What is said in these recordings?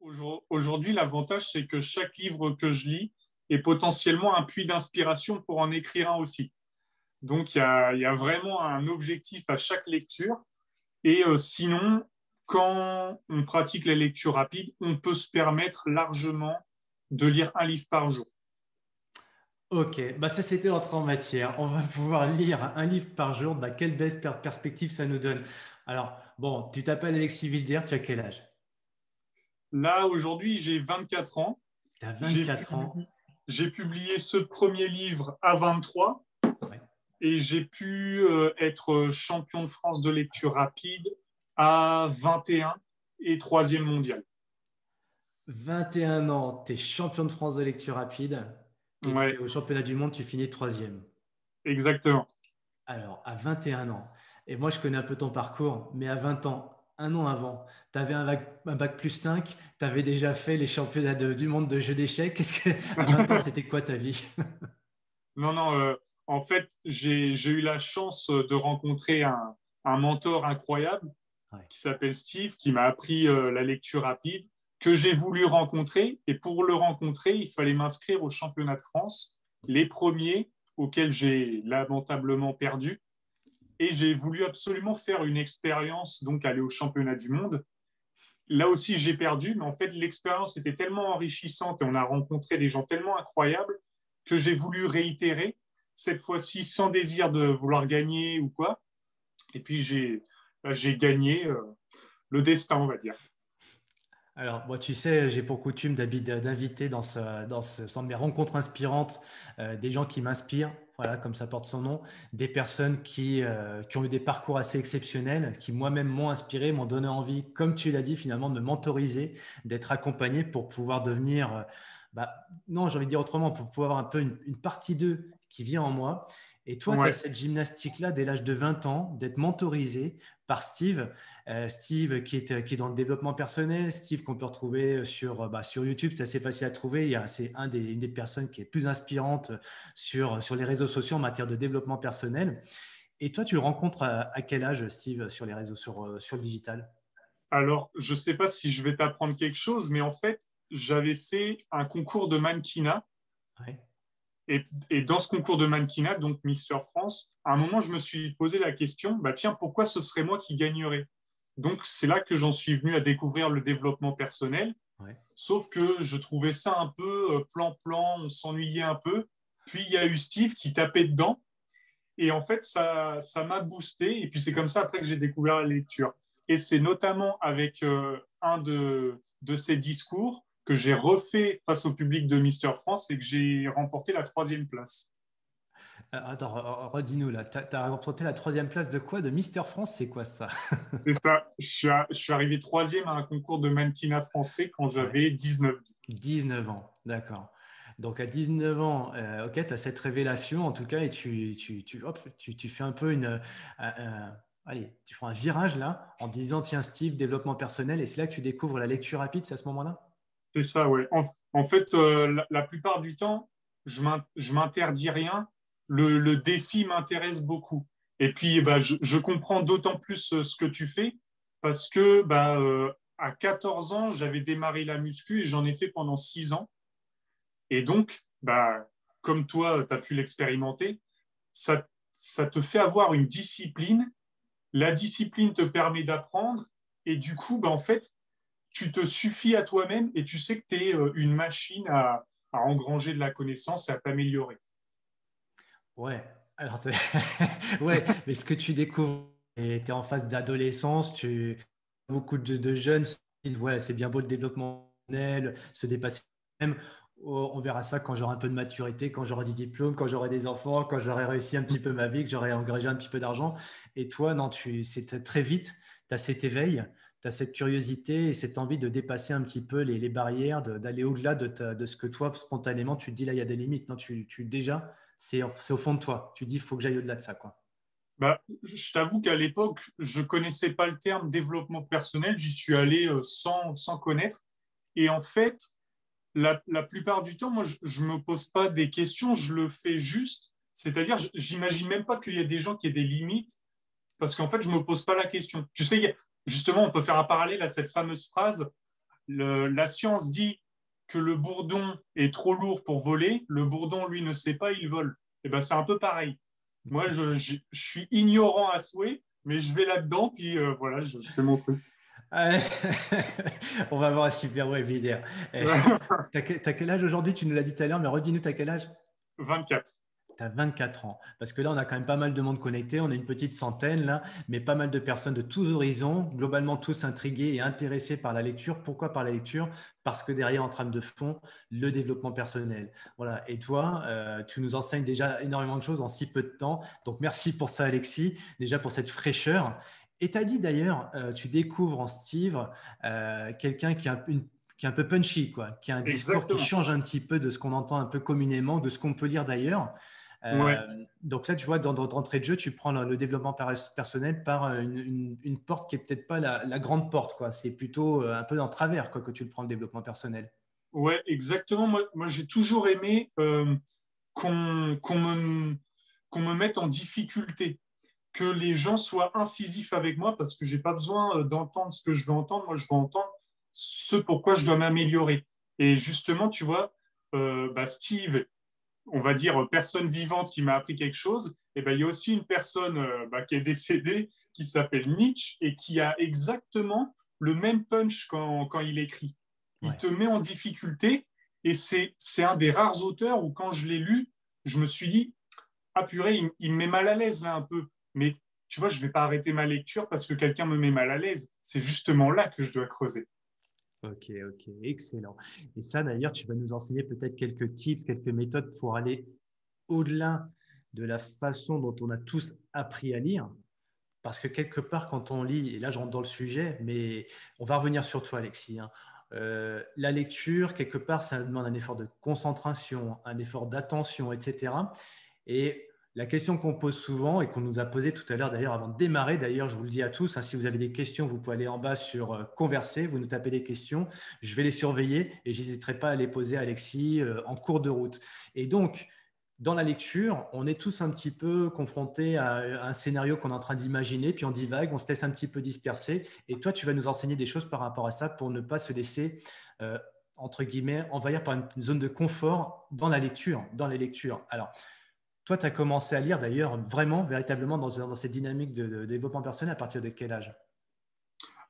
Aujourd'hui, l'avantage, c'est que chaque livre que je lis est potentiellement un puits d'inspiration pour en écrire un aussi. Donc, il y a, vraiment un objectif à chaque lecture. Et euh, sinon, quand on pratique la lecture rapide, on peut se permettre largement de lire un livre par jour. Ok, bah ça c'était l'entrée en matière. On va pouvoir lire un livre par jour. Bah, quelle belle perspective ça nous donne. Alors, bon, tu t'appelles Alexis Wilder, tu as quel âge? Là, aujourd'hui, j'ai 24 ans. Tu as 24 ans. J'ai publié ce premier livre à 23 et j'ai pu euh, être champion de France de lecture rapide à 21 et troisième mondial. 21 ans, tu es champion de France de lecture rapide. Et au championnat du monde, tu finis troisième. Exactement. Alors, à 21 ans, et moi je connais un peu ton parcours, mais à 20 ans, un an avant, tu avais un bac, plus 5, tu avais déjà fait les championnats du monde de jeux d'échecs. Qu'est-ce que, à 20 ans, c'était quoi ta vie? Non, non, euh, en fait, j'ai, eu la chance de rencontrer un, mentor incroyable qui s'appelle Steve, qui m'a appris euh, la lecture rapide, que j'ai voulu rencontrer. Et pour le rencontrer, il fallait m'inscrire au championnat de France, les premiers auxquels j'ai lamentablement perdu et j'ai voulu absolument faire une expérience, donc aller au championnat du monde. Là aussi, j'ai perdu, mais en fait, l'expérience était tellement enrichissante et on a rencontré des gens tellement incroyables que j'ai voulu réitérer, cette fois-ci sans désir de vouloir gagner ou quoi. Et puis, j'ai bah, gagné euh, le destin, on va dire. Alors, moi, tu sais, j'ai pour coutume d'inviter dans, ce, dans, ce, mes rencontres inspirantes euh, des gens qui m'inspirent, voilà, comme ça porte son nom, des personnes qui, euh, qui ont eu des parcours assez exceptionnels, qui moi-même m'ont inspiré, m'ont donné envie, comme tu l'as dit, finalement, de mentoriser, d'être accompagné pour pouvoir devenir, euh, bah, non, j'ai envie de dire autrement, pour pouvoir avoir un peu une, une partie d'eux qui vient en moi. Et toi, tu as cette gymnastique-là dès l'âge de 20 ans, d'être mentorisé par Steve. Euh, Steve qui est, qui est dans le développement personnel, Steve qu'on peut retrouver sur, bah, sur YouTube, c'est assez facile à trouver. C'est un des, une des personnes qui est plus inspirante sur, sur les réseaux sociaux en matière de développement personnel. Et toi, tu le rencontres à, quel âge, Steve, sur les réseaux, sur, euh, sur le digital? Alors, je ne sais pas si je vais t'apprendre quelque chose, mais en fait, j'avais fait un concours de mannequinat. Et, et, dans ce concours de mannequinat, donc Mister France, à un moment, je me suis posé la question, bah tiens, pourquoi ce serait moi qui gagnerais? Donc, c'est là que j'en suis venu à découvrir le développement personnel. Sauf que je trouvais ça un peu euh, plan-plan, on s'ennuyait un peu. Puis, il y a eu Steve qui tapait dedans. Et en fait, ça m'a boosté. Et puis, c'est comme ça, après, que j'ai découvert la lecture. Et c'est notamment avec euh, un de, de ses discours que j'ai refait face au public de Mister France et que j'ai remporté la troisième place. Euh, attends, redis-nous là, tu as, remporté la troisième place de quoi? De Mister France, c'est quoi ça? C'est ça, je suis, je suis, arrivé troisième à un concours de mannequinat français quand j'avais 19 ans. 19 ans, d'accord. Donc à 19 ans, euh, ok, tu as cette révélation en tout cas et tu, tu, tu, hop, tu, tu fais un peu une... Euh, allez, tu prends un virage là en disant tiens Steve, développement personnel et c'est là que tu découvres la lecture rapide, c'est à ce moment-là? C'est ça, oui. En, fait, euh, la, plupart du temps, je m'interdis rien. Le, défi m'intéresse beaucoup. Et puis, bah, je, comprends d'autant plus euh, ce que tu fais parce que bah, euh, à 14 ans, j'avais démarré la muscu et j'en ai fait pendant 6 ans. Et donc, bah, comme toi, tu as pu l'expérimenter, ça, te fait avoir une discipline. La discipline te permet d'apprendre. Et du coup, en fait, tu te suffis à toi-même et tu sais que tu es euh, une machine à, engranger de la connaissance et à t'améliorer. Ouais, ouais, mais ce que tu découvres, tu es en phase d'adolescence, tu beaucoup de, jeunes se disent ouais, c'est bien beau le développement se dépasser même. Oh, on verra ça quand j'aurai un peu de maturité, quand j'aurai des diplômes, quand j'aurai des enfants, quand j'aurai réussi un petit peu ma vie, que j'aurai engagé un petit peu d'argent. Et toi, non, tu, c'est très vite, tu as cet éveil, tu as cette curiosité et cette envie de dépasser un petit peu les, barrières, d'aller au-delà de, ce que toi, spontanément, tu te dis là, il y a des limites. Non, tu, tu déjà, c'est au fond de toi. Tu dis, il faut que j'aille au-delà de ça. Quoi. Bah, je t'avoue qu'à l'époque, je ne connaissais pas le terme développement personnel. J'y suis allé euh, sans, sans, connaître. Et en fait, la, la plupart du temps, moi, je ne me pose pas des questions, je le fais juste. C'est-à-dire, j'imagine même pas qu'il y a des gens qui aient des limites parce qu'en fait, je ne me pose pas la question. Tu sais, justement, on peut faire un parallèle à cette fameuse phrase la science dit que le bourdon est trop lourd pour voler, le bourdon, lui, ne sait pas, il vole. Et eh ben, c'est un peu pareil. Moi, je, suis ignorant à souhait, mais je vais là-dedans, puis euh, voilà, je, fais mon truc. On va voir un super webinaire. Eh, tu as, quel âge aujourd'hui? Tu nous l'as dit tout à l'heure, mais redis-nous, tu as quel âge? 24 tu as 24 ans. Parce que là, on a quand même pas mal de monde connecté. On est une petite centaine là, mais pas mal de personnes de tous horizons, globalement tous intrigués et intéressés par la lecture. Pourquoi par la lecture? Parce que derrière, en trame de fond, le développement personnel. Voilà. Et toi, euh, tu nous enseignes déjà énormément de choses en si peu de temps. Donc, merci pour ça, Alexis, déjà pour cette fraîcheur. Et tu as dit d'ailleurs, euh, tu découvres en Steve euh, quelqu'un qui a une qui est un peu punchy, quoi, qui a un discours qui change un petit peu de ce qu'on entend un peu communément, de ce qu'on peut lire d'ailleurs. Euh, donc là, tu vois, dans, d'entrée de jeu, tu prends le, développement personnel par euh, une, porte qui est peut-être pas la, grande porte, quoi. C'est plutôt euh, un peu dans travers, quoi, que tu le prends le développement personnel. Ouais, exactement. Moi, j'ai toujours aimé qu'on, me, mette en difficulté, que les gens soient incisifs avec moi parce que j'ai pas besoin d'entendre ce que je veux entendre. Moi, je veux entendre ce pourquoi je dois m'améliorer. Et justement, tu vois, bah, Steve on va dire, personne vivante qui m'a appris quelque chose, et eh ben, il y a aussi une personne euh, bah, qui est décédée qui s'appelle Nietzsche et qui a exactement le même punch quand, quand il écrit. Il te met en difficulté et c'est un des rares auteurs où quand je l'ai lu, je me suis dit, ah purée, il, me met mal à l'aise là un peu. Mais tu vois, je ne vais pas arrêter ma lecture parce que quelqu'un me met mal à l'aise. C'est justement là que je dois creuser. Ok, ok, excellent. Et ça, d'ailleurs, tu vas nous enseigner peut-être quelques tips, quelques méthodes pour aller au-delà de la façon dont on a tous appris à lire. Parce que quelque part, quand on lit, et là je rentre dans le sujet, mais on va revenir sur toi, Alexis. Hein, euh, la lecture, quelque part, ça demande un effort de concentration, un effort d'attention, etc. Et la question qu'on pose souvent et qu'on nous a posée tout à l'heure d'ailleurs avant de démarrer, d'ailleurs je vous le dis à tous, hein, si vous avez des questions, vous pouvez aller en bas sur euh, converser, vous nous tapez des questions, je vais les surveiller et je n'hésiterai pas à les poser à Alexis euh, en cours de route. Et donc, dans la lecture, on est tous un petit peu confrontés à un scénario qu'on est en train d'imaginer, puis on divague, on se laisse un petit peu disperser. Et toi, tu vas nous enseigner des choses par rapport à ça pour ne pas se laisser, euh, entre guillemets, envahir par une zone de confort dans la lecture. Dans les lectures. Alors, toi, tu as commencé à lire d'ailleurs vraiment, véritablement dans, cette dynamique de, développement personnel à partir de quel âge?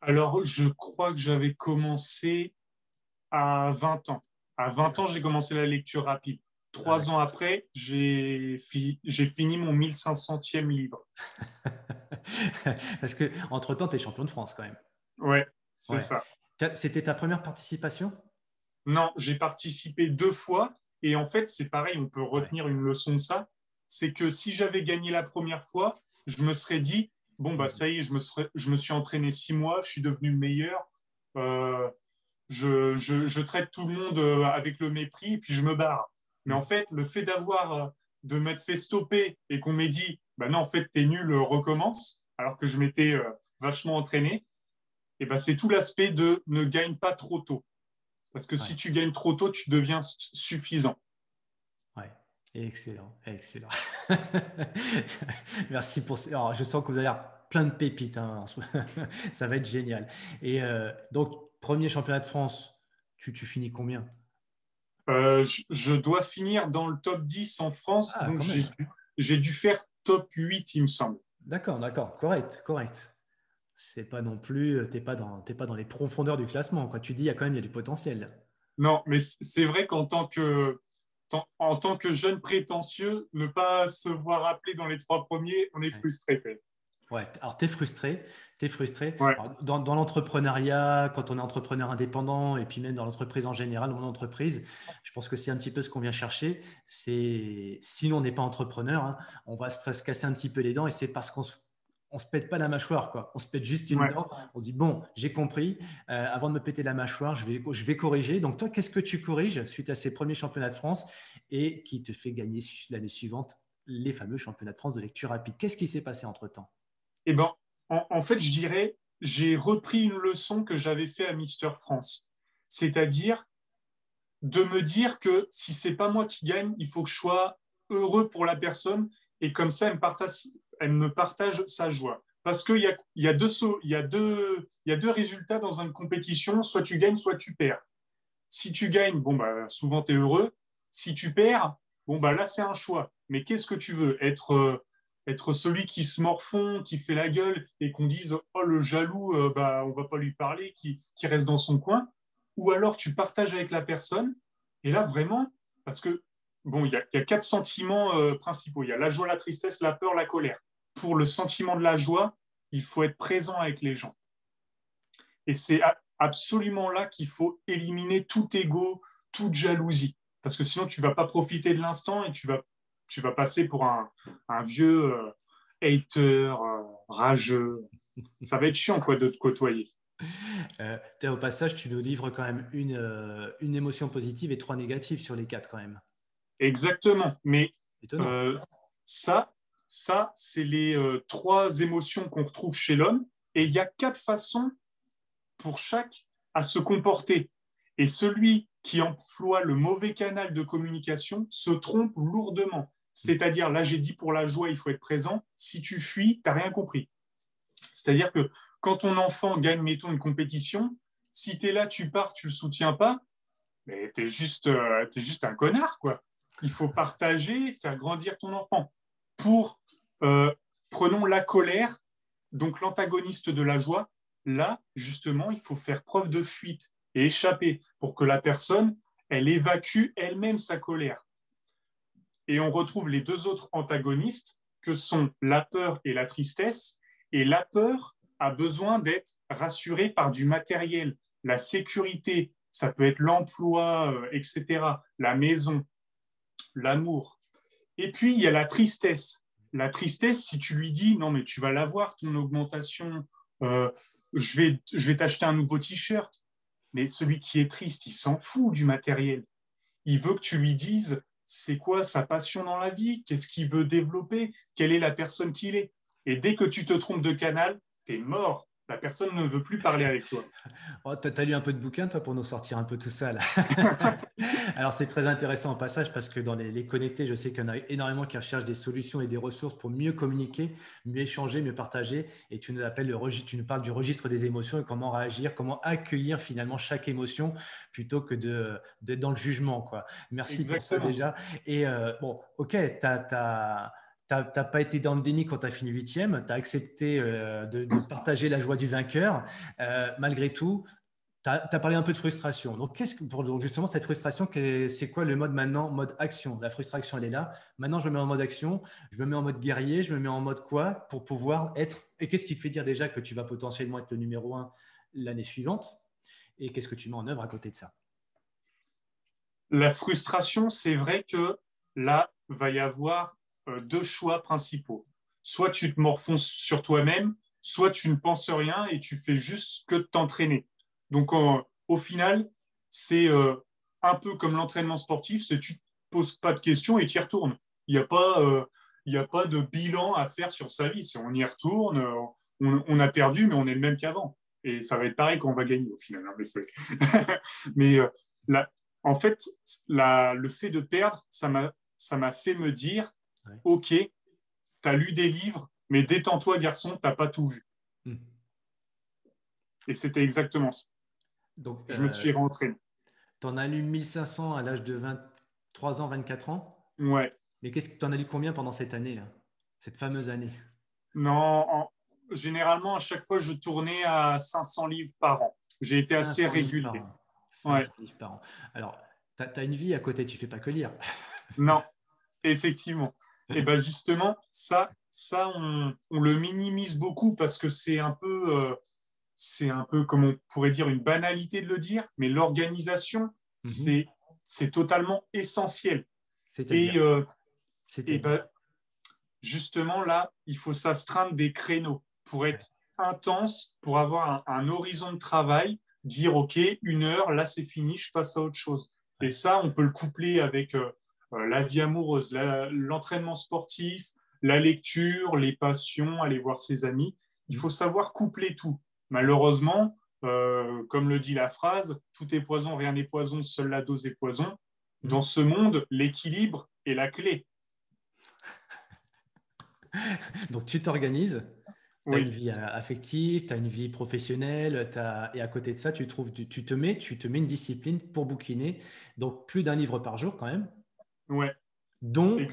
Alors, je crois que j'avais commencé à 20 ans. À 20 ans, j'ai commencé la lecture rapide. Trois ah, ans après, j'ai fini mon 1500e livre. Parce que entre temps tu es champion de France quand même. Ouais, c'est ça. C'était ta première participation? Non, j'ai participé deux fois. Et en fait, c'est pareil, on peut retenir une leçon de ça c'est que si j'avais gagné la première fois, je me serais dit, bon, bah ça y est, je me, je me suis entraîné six mois, je suis devenu meilleur, euh, je, traite tout le monde euh, avec le mépris et puis je me barre. Mais en fait, le fait d'avoir, euh, de m'être fait stopper et qu'on m'ait dit, bah non, en fait, t'es nul, recommence, alors que je m'étais vachement entraîné, et bah, c'est tout l'aspect de ne gagne pas trop tôt. Parce que si tu gagnes trop tôt, tu deviens suffisant. Excellent, excellent. Merci pour ça. Alors, je sens que vous avez plein de pépites. Hein, ça va être génial. Et euh, donc, premier championnat de France, tu, tu finis combien? Euh, je, dois finir dans le top 10 en France. Ah, donc, j'ai dû, faire top 8, il me semble. D'accord, d'accord. Correct, correct. C'est pas non plus, tu n'es pas, dans, pas dans les profondeurs du classement. Quoi. Tu dis, il y a quand même y a du potentiel. Non, mais c'est vrai qu'en tant que en tant que jeune prétentieux, ne pas se voir appeler dans les trois premiers, on est frustré. Ouais, alors tu es frustré, es frustré. Dans, l'entrepreneuriat, quand on est entrepreneur indépendant et puis même dans l'entreprise en général, mon entreprise, je pense que c'est un petit peu ce qu'on vient chercher. C'est sinon on n'est pas entrepreneur, hein, on va se casser un petit peu les dents et c'est parce qu'on se on se pète pas la mâchoire, quoi. On se pète juste une dent. On dit bon, j'ai compris. Euh, avant de me péter la mâchoire, je vais, je vais corriger. Donc toi, qu'est-ce que tu corriges suite à ces premiers championnats de France et qui te fait gagner l'année suivante les fameux championnats de France de lecture rapide? Qu'est-ce qui s'est passé entre temps Eh ben, en, fait, je dirais, j'ai repris une leçon que j'avais fait à Mister France, c'est-à-dire de me dire que si c'est pas moi qui gagne, il faut que je sois heureux pour la personne et comme ça, elle me partage, elle me partage sa joie. Parce qu'il y y a deux résultats dans une compétition, soit tu gagnes, soit tu perds. Si tu gagnes, bon, bah, souvent tu es heureux. Si tu perds, bon, bah, là, c'est un choix. Mais qu'est-ce que tu veux? Être, euh, être celui qui se morfond, qui fait la gueule et qu'on dise Oh, le jaloux, euh, bah, on va pas lui parler, qui, qui reste dans son coin. Ou alors tu partages avec la personne. Et là, vraiment, parce que bon, il y, a, quatre sentiments euh, principaux. Il y a la joie, la tristesse, la peur, la colère. Pour le sentiment de la joie, il faut être présent avec les gens. Et c'est absolument là qu'il faut éliminer tout ego, toute jalousie. Parce que sinon, tu ne vas pas profiter de l'instant et tu vas, tu vas passer pour un, vieux euh, hater, euh, rageux. Ça va être chiant quoi, de te côtoyer. au passage, tu nous livres quand même une, une émotion positive et trois négatives sur les quatre quand même. Exactement. Mais euh, ça, ça c'est les euh, trois émotions qu'on retrouve chez l'homme. Et il y a quatre façons pour chaque à se comporter. Et celui qui emploie le mauvais canal de communication se trompe lourdement. C'est-à-dire, là, j'ai dit pour la joie, il faut être présent. Si tu fuis, tu n'as rien compris. C'est-à-dire que quand ton enfant gagne, mettons, une compétition, si tu es là, tu pars, tu ne le soutiens pas, mais tu es, juste, euh, juste un connard, quoi il faut partager, faire grandir ton enfant. Pour, euh, prenons la colère, donc l'antagoniste de la joie, là, justement, il faut faire preuve de fuite et échapper pour que la personne, elle évacue elle-même sa colère. Et on retrouve les deux autres antagonistes que sont la peur et la tristesse. Et la peur a besoin d'être rassurée par du matériel, la sécurité, ça peut être l'emploi, euh, etc., la maison, l'amour. Et puis, il y a la tristesse. La tristesse, si tu lui dis, non, mais tu vas l'avoir, ton augmentation, euh, je vais, je vais t'acheter un nouveau t-shirt. Mais celui qui est triste, il s'en fout du matériel. Il veut que tu lui dises, c'est quoi sa passion dans la vie, qu'est-ce qu'il veut développer, quelle est la personne qu'il est? Et dès que tu te trompes de canal, tu es mort la personne ne veut plus parler avec toi. Oh, tu as, lu un peu de bouquins, toi, pour nous sortir un peu tout ça. Là. Alors, c'est très intéressant en passage parce que dans les, connectés, je sais qu'il y en a énormément qui recherchent des solutions et des ressources pour mieux communiquer, mieux échanger, mieux partager. Et tu nous, appelles le registre, tu nous parles du registre des émotions et comment réagir, comment accueillir finalement chaque émotion plutôt que d'être dans le jugement. Quoi. Merci pour ça déjà. Et euh, bon, ok, tu as tu n'as pas été dans le déni quand tu as fini huitième, tu as accepté euh, de, partager la joie du vainqueur. Euh, malgré tout, tu as, parlé un peu de frustration. Donc, qu'est-ce que, justement cette frustration, c'est quoi le mode maintenant Mode action? La frustration, elle est là. Maintenant, je me mets en mode action, je me mets en mode guerrier, je me mets en mode quoi? Pour pouvoir être. Et qu'est-ce qui te fait dire déjà que tu vas potentiellement être le numéro un l'année suivante? Et qu'est-ce que tu mets en œuvre à côté de ça? La frustration, c'est vrai que là, va y avoir deux choix principaux. Soit tu te morfonces sur toi-même, soit tu ne penses rien et tu fais juste que t'entraîner. Donc, au final, c'est euh, un peu comme l'entraînement sportif, c'est tu ne poses pas de questions et tu y retournes. Il n'y a, pas, euh, a pas de bilan à faire sur sa vie. Si on y retourne, on, a perdu, mais on est le même qu'avant. Et ça va être pareil quand on va gagner au final. Hein, mais en fait, le fait de perdre, ça m'a fait me dire Ok, tu as lu des livres, mais détends-toi, garçon, tu n'as pas tout vu. Hmm. Et c'était exactement ça. Donc, je me suis euh, rentré. Tu en as lu 1500 à l'âge de 23 ans, 24 ans? Ouais. Mais qu'est-ce que tu en as lu combien pendant cette année-là Cette fameuse année? Non, généralement, à chaque fois, je tournais à 500 livres par an. J'ai été assez régulier. 500 livres par an. Alors, tu as, une vie à côté, tu fais pas que lire. non, effectivement. Et bien justement, ça, ça on, le minimise beaucoup parce que c'est un peu, euh, c'est un peu, comme on pourrait dire, une banalité de le dire, mais l'organisation, mhm. c'est totalement essentiel. Et, euh, et ben, justement, là, il faut s'astreindre des créneaux pour être intense, pour avoir un, horizon de travail, dire, OK, une heure, là, c'est fini, je passe à autre chose. Et ça, on peut le coupler avec... Euh, la vie amoureuse, l'entraînement sportif, la lecture, les passions, aller voir ses amis. Il faut savoir coupler tout. Malheureusement, euh, comme le dit la phrase, tout est poison, rien n'est poison, seule la dose est poison. Dans ce monde, l'équilibre est la clé. Donc tu t'organises Tu as une vie affective, tu as une vie professionnelle, et à côté de ça, tu, trouves, tu, te mets, tu te mets une discipline pour bouquiner. Donc, plus d'un livre par jour quand même. Ouais. Donc,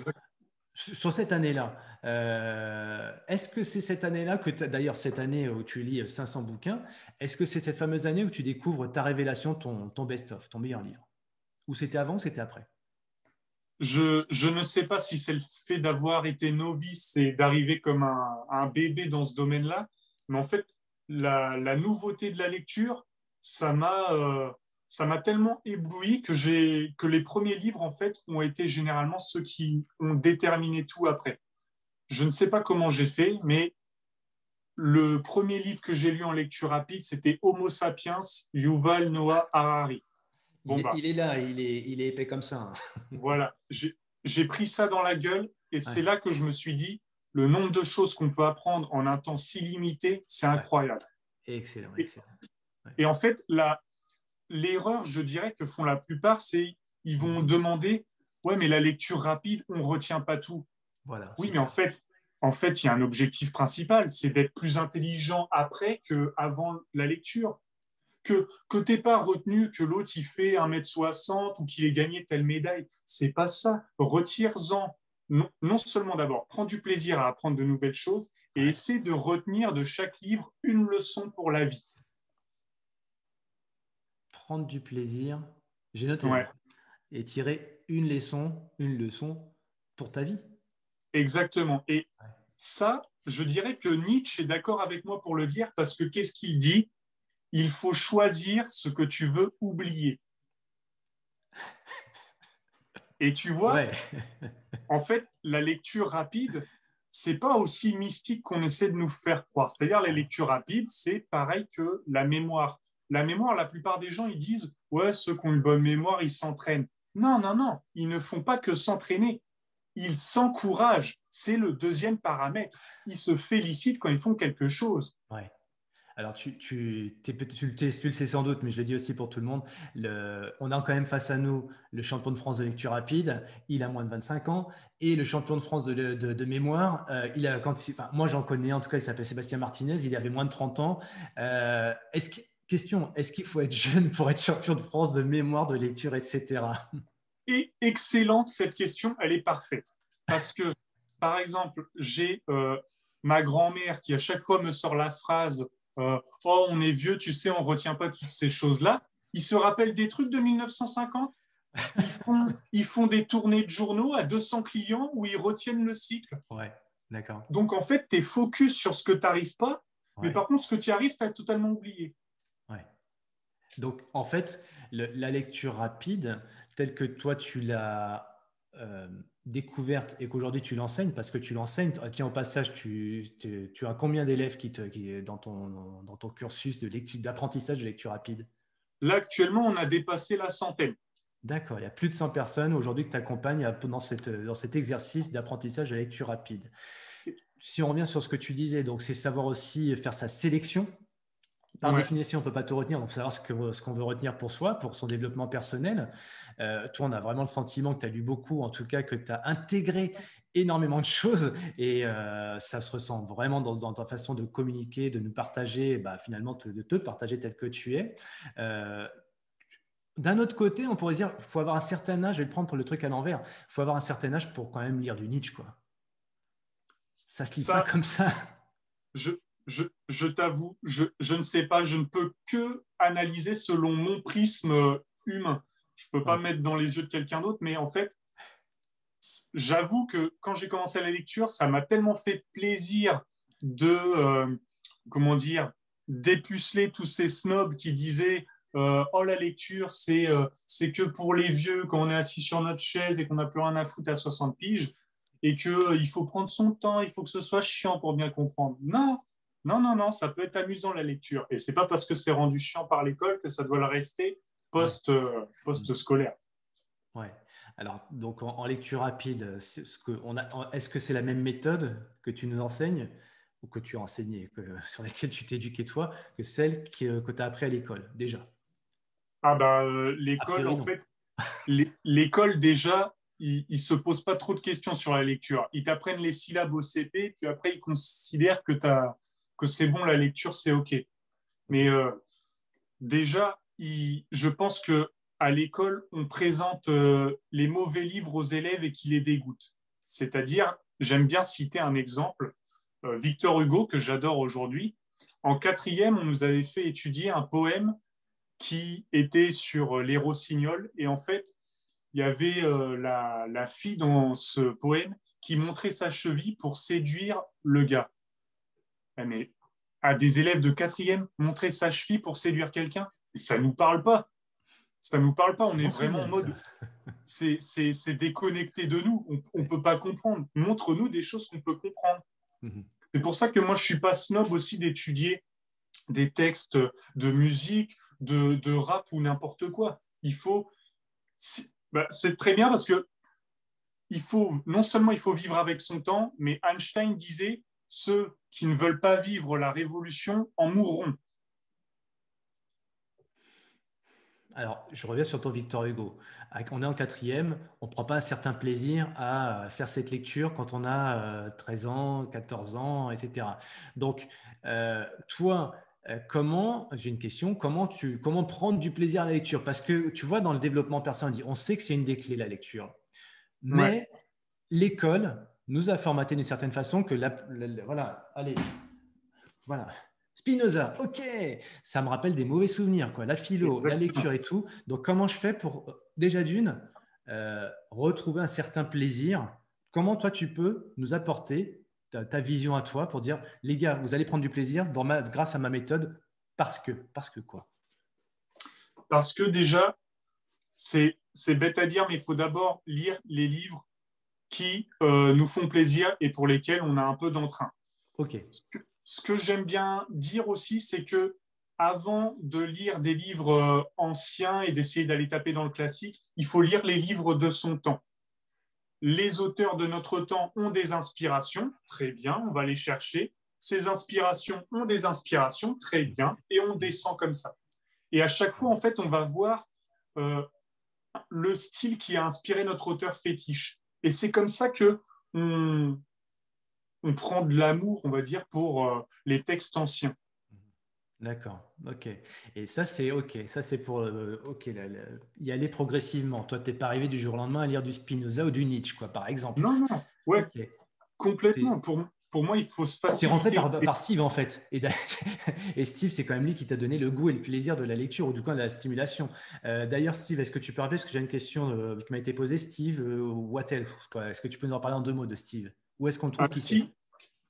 sur cette année-là, euh, est-ce que c'est cette année-là que, d'ailleurs, cette année où tu lis 500 bouquins, est-ce que c'est cette fameuse année où tu découvres ta révélation, ton, ton best-of, ton meilleur livre? Ou c'était avant ou c'était après? Je, je, ne sais pas si c'est le fait d'avoir été novice et d'arriver comme un, un, bébé dans ce domaine-là, mais en fait, la, la, nouveauté de la lecture, ça m'a euh, ça m'a tellement ébloui que, que les premiers livres, en fait, ont été généralement ceux qui ont déterminé tout après. Je ne sais pas comment j'ai fait, mais le premier livre que j'ai lu en lecture rapide, c'était Homo sapiens, Yuval Noah Harari. Bon, il, bah. il, est là, il est, il est épais comme ça. Hein. voilà, j'ai pris ça dans la gueule et c'est là que je me suis dit, le nombre de choses qu'on peut apprendre en un temps si limité, c'est incroyable. Excellent, excellent. Et, en fait, l'erreur, je dirais, que font la plupart, c'est ils vont demander, ouais, mais la lecture rapide, on ne retient pas tout. Voilà, oui, mais en fait, en fait, il y a un objectif principal, c'est d'être plus intelligent après qu'avant la lecture que, que tu n'es pas retenu que l'autre il fait 1m60 ou qu'il ait gagné telle médaille. C'est pas ça. Retire-en. Non, seulement d'abord, prends du plaisir à apprendre de nouvelles choses et essaie de retenir de chaque livre une leçon pour la vie. Prendre du plaisir, j'ai noté. Et tirer une leçon, une leçon pour ta vie. Exactement. Et ça, je dirais que Nietzsche est d'accord avec moi pour le dire parce que qu'est-ce qu'il dit? Il faut choisir ce que tu veux oublier. Et tu vois, en fait, la lecture rapide, c'est pas aussi mystique qu'on essaie de nous faire croire. C'est-à-dire, la lecture rapide, c'est pareil que la mémoire. La mémoire, la plupart des gens, ils disent, ouais, ceux qui ont une bonne mémoire, ils s'entraînent. Non, non, non, ils ne font pas que s'entraîner. Ils s'encouragent. C'est le deuxième paramètre. Ils se félicitent quand ils font quelque chose. Ouais. Alors, tu, tu, tu, le sais sans doute, mais je le dis aussi pour tout le monde. on a quand même face à nous le champion de France de lecture rapide. Il a moins de 25 ans. Et le champion de France de, mémoire, euh, il a, quand, moi j'en connais, en tout cas, il s'appelle Sébastien Martinez. Il avait moins de 30 ans. Euh, est-ce question, est-ce qu'il faut être jeune pour être champion de France de mémoire, de lecture, etc. Et excellente cette question, elle est parfaite. Parce que, par exemple, j'ai euh, ma grand-mère qui à chaque fois me sort la phrase euh, oh, on est vieux, tu sais, on ne retient pas toutes ces choses-là. Ils se rappellent des trucs de 1950 ils font, des tournées de journaux à 200 clients où ils retiennent le cycle. Ouais, d'accord. Donc, en fait, tu es focus sur ce que tu n'arrives pas, mais par contre, ce que tu arrives, tu as totalement oublié. Donc, en fait, la lecture rapide, telle que toi, tu l'as euh, découverte et qu'aujourd'hui tu l'enseignes parce que tu l'enseignes. Tiens, au passage, tu, tu, as combien d'élèves qui, te, qui dans, ton, dans ton cursus d'apprentissage de, de lecture rapide? Là, actuellement, on a dépassé la centaine. D'accord, il y a plus de 100 personnes aujourd'hui que tu accompagnes dans, cette, dans cet exercice d'apprentissage de lecture rapide. Si on revient sur ce que tu disais, donc c'est savoir aussi faire sa sélection par définition, on ne peut pas tout retenir. Il faut savoir ce qu'on ce qu'on veut retenir pour soi, pour son développement personnel. Euh, toi, on a vraiment le sentiment que tu as lu beaucoup, en tout cas que tu as intégré énormément de choses et euh, ça se ressent vraiment dans, ta façon de communiquer, de nous partager, bah, finalement de te partager tel que tu es. Euh, d'un autre côté, on pourrait dire qu'il faut avoir un certain âge, je vais le prendre pour le truc à l'envers, il faut avoir un certain âge pour quand même lire du Nietzsche. Quoi. Ça se lit pas comme ça. Je, je, t'avoue, je, ne sais pas, je ne peux que analyser selon mon prisme humain. Je ne peux pas me mettre dans les yeux de quelqu'un d'autre, mais en fait, j'avoue que quand j'ai commencé la lecture, ça m'a tellement fait plaisir de, euh, comment dire, dépuceler tous ces snobs qui disaient euh, Oh, la lecture, euh, c'est que pour les vieux quand on est assis sur notre chaise et qu'on n'a plus rien à foutre à 60 piges et qu'il faut prendre son temps, il faut que ce soit chiant pour bien comprendre. Non, non, non, non, ça peut être amusant la lecture. Et c'est pas parce que c'est rendu chiant par l'école que ça doit le rester post, euh, post scolaire. Ouais. Alors donc en, lecture rapide, est-ce que c'est la même méthode que tu nous enseignes ou que tu as enseigné, sur laquelle tu t'es éduqué toi, que celle euh, que tu as appris à l'école déjà? Ah bah euh, l'école en fait, l'école déjà, ils ne se posent pas trop de questions sur la lecture. Ils t'apprennent les syllabes au CP, puis après ils considèrent que tu as que c'est bon, la lecture, c'est OK. Mais euh, déjà, je pense que à l'école, on présente euh, les mauvais livres aux élèves et qui les dégoûtent. C'est-à-dire, j'aime bien citer un exemple, euh, Victor Hugo, que j'adore aujourd'hui. En quatrième, on nous avait fait étudier un poème qui était sur les rossignols. Et en fait, il y avait la, la, fille dans ce poème qui montrait sa cheville pour séduire le gars. Eh, mais à des élèves de quatrième, montrer sa cheville pour séduire quelqu'un, ça ne nous parle pas. Ça ne nous parle pas. On est vraiment en mode. C'est déconnecté de nous. On ne peut pas comprendre. Montre-nous des choses qu'on peut comprendre. Mhm. C'est pour ça que moi, je ne suis pas snob aussi d'étudier des textes de musique, de, de rap ou n'importe quoi. Il faut. Bah, c'est très bien parce que il faut, non seulement il faut vivre avec son temps, mais Einstein disait ceux qui ne veulent pas vivre la révolution en mourront. Alors, je reviens sur ton Victor Hugo. On est en quatrième, on ne prend pas un certain plaisir à faire cette lecture quand on a 13 euh, ans, 14 ans, etc. Donc, euh, toi, euh, comment, j'ai une question, comment, tu, comment prendre du plaisir à la lecture? Parce que tu vois, dans le développement personnel, on sait que c'est une des clés, la lecture. Mais l'école nous a formaté d'une certaine façon que la, voilà, allez, voilà. Spinoza, ok, ça me rappelle des mauvais souvenirs, quoi. La philo, la lecture et tout. Donc, comment je fais pour, déjà d'une, euh, retrouver un certain plaisir? Comment toi, tu peux nous apporter ta, vision à toi pour dire, les gars, vous allez prendre du plaisir dans ma, grâce à ma méthode parce que, parce que quoi? Parce que déjà, c'est bête à dire, mais il faut d'abord lire les livres qui euh, nous font plaisir et pour lesquels on a un peu d'entrain. Ok. Ce que, j'aime bien dire aussi, c'est que avant de lire des livres euh, anciens et d'essayer d'aller taper dans le classique, il faut lire les livres de son temps. Les auteurs de notre temps ont des inspirations, très bien, on va les chercher. Ces inspirations ont des inspirations, très bien, et on descend comme ça. Et à chaque fois, en fait, on va voir euh, le style qui a inspiré notre auteur fétiche. Et c'est comme ça que on, prend de l'amour, on va dire, pour euh, les textes anciens. D'accord, ok. Et ça, c'est ok. Ça, c'est pour euh, ok. y aller progressivement. Toi, tu n'es pas arrivé du jour au lendemain à lire du Spinoza ou du Nietzsche, quoi, par exemple. Non, non, ouais, complètement. Pour, pour moi, il faut se passer. C'est rentré par, Steve, en fait. Et, Steve, c'est quand même lui qui t'a donné le goût et le plaisir de la lecture ou du coup de la stimulation. Euh, d'ailleurs, Steve, est-ce que tu peux rappeler, parce que j'ai une question euh, qui m'a été posée, Steve, euh, what else Est-ce que tu peux nous en parler en deux mots de Steve? Où est-ce qu'on trouve ah, Steve,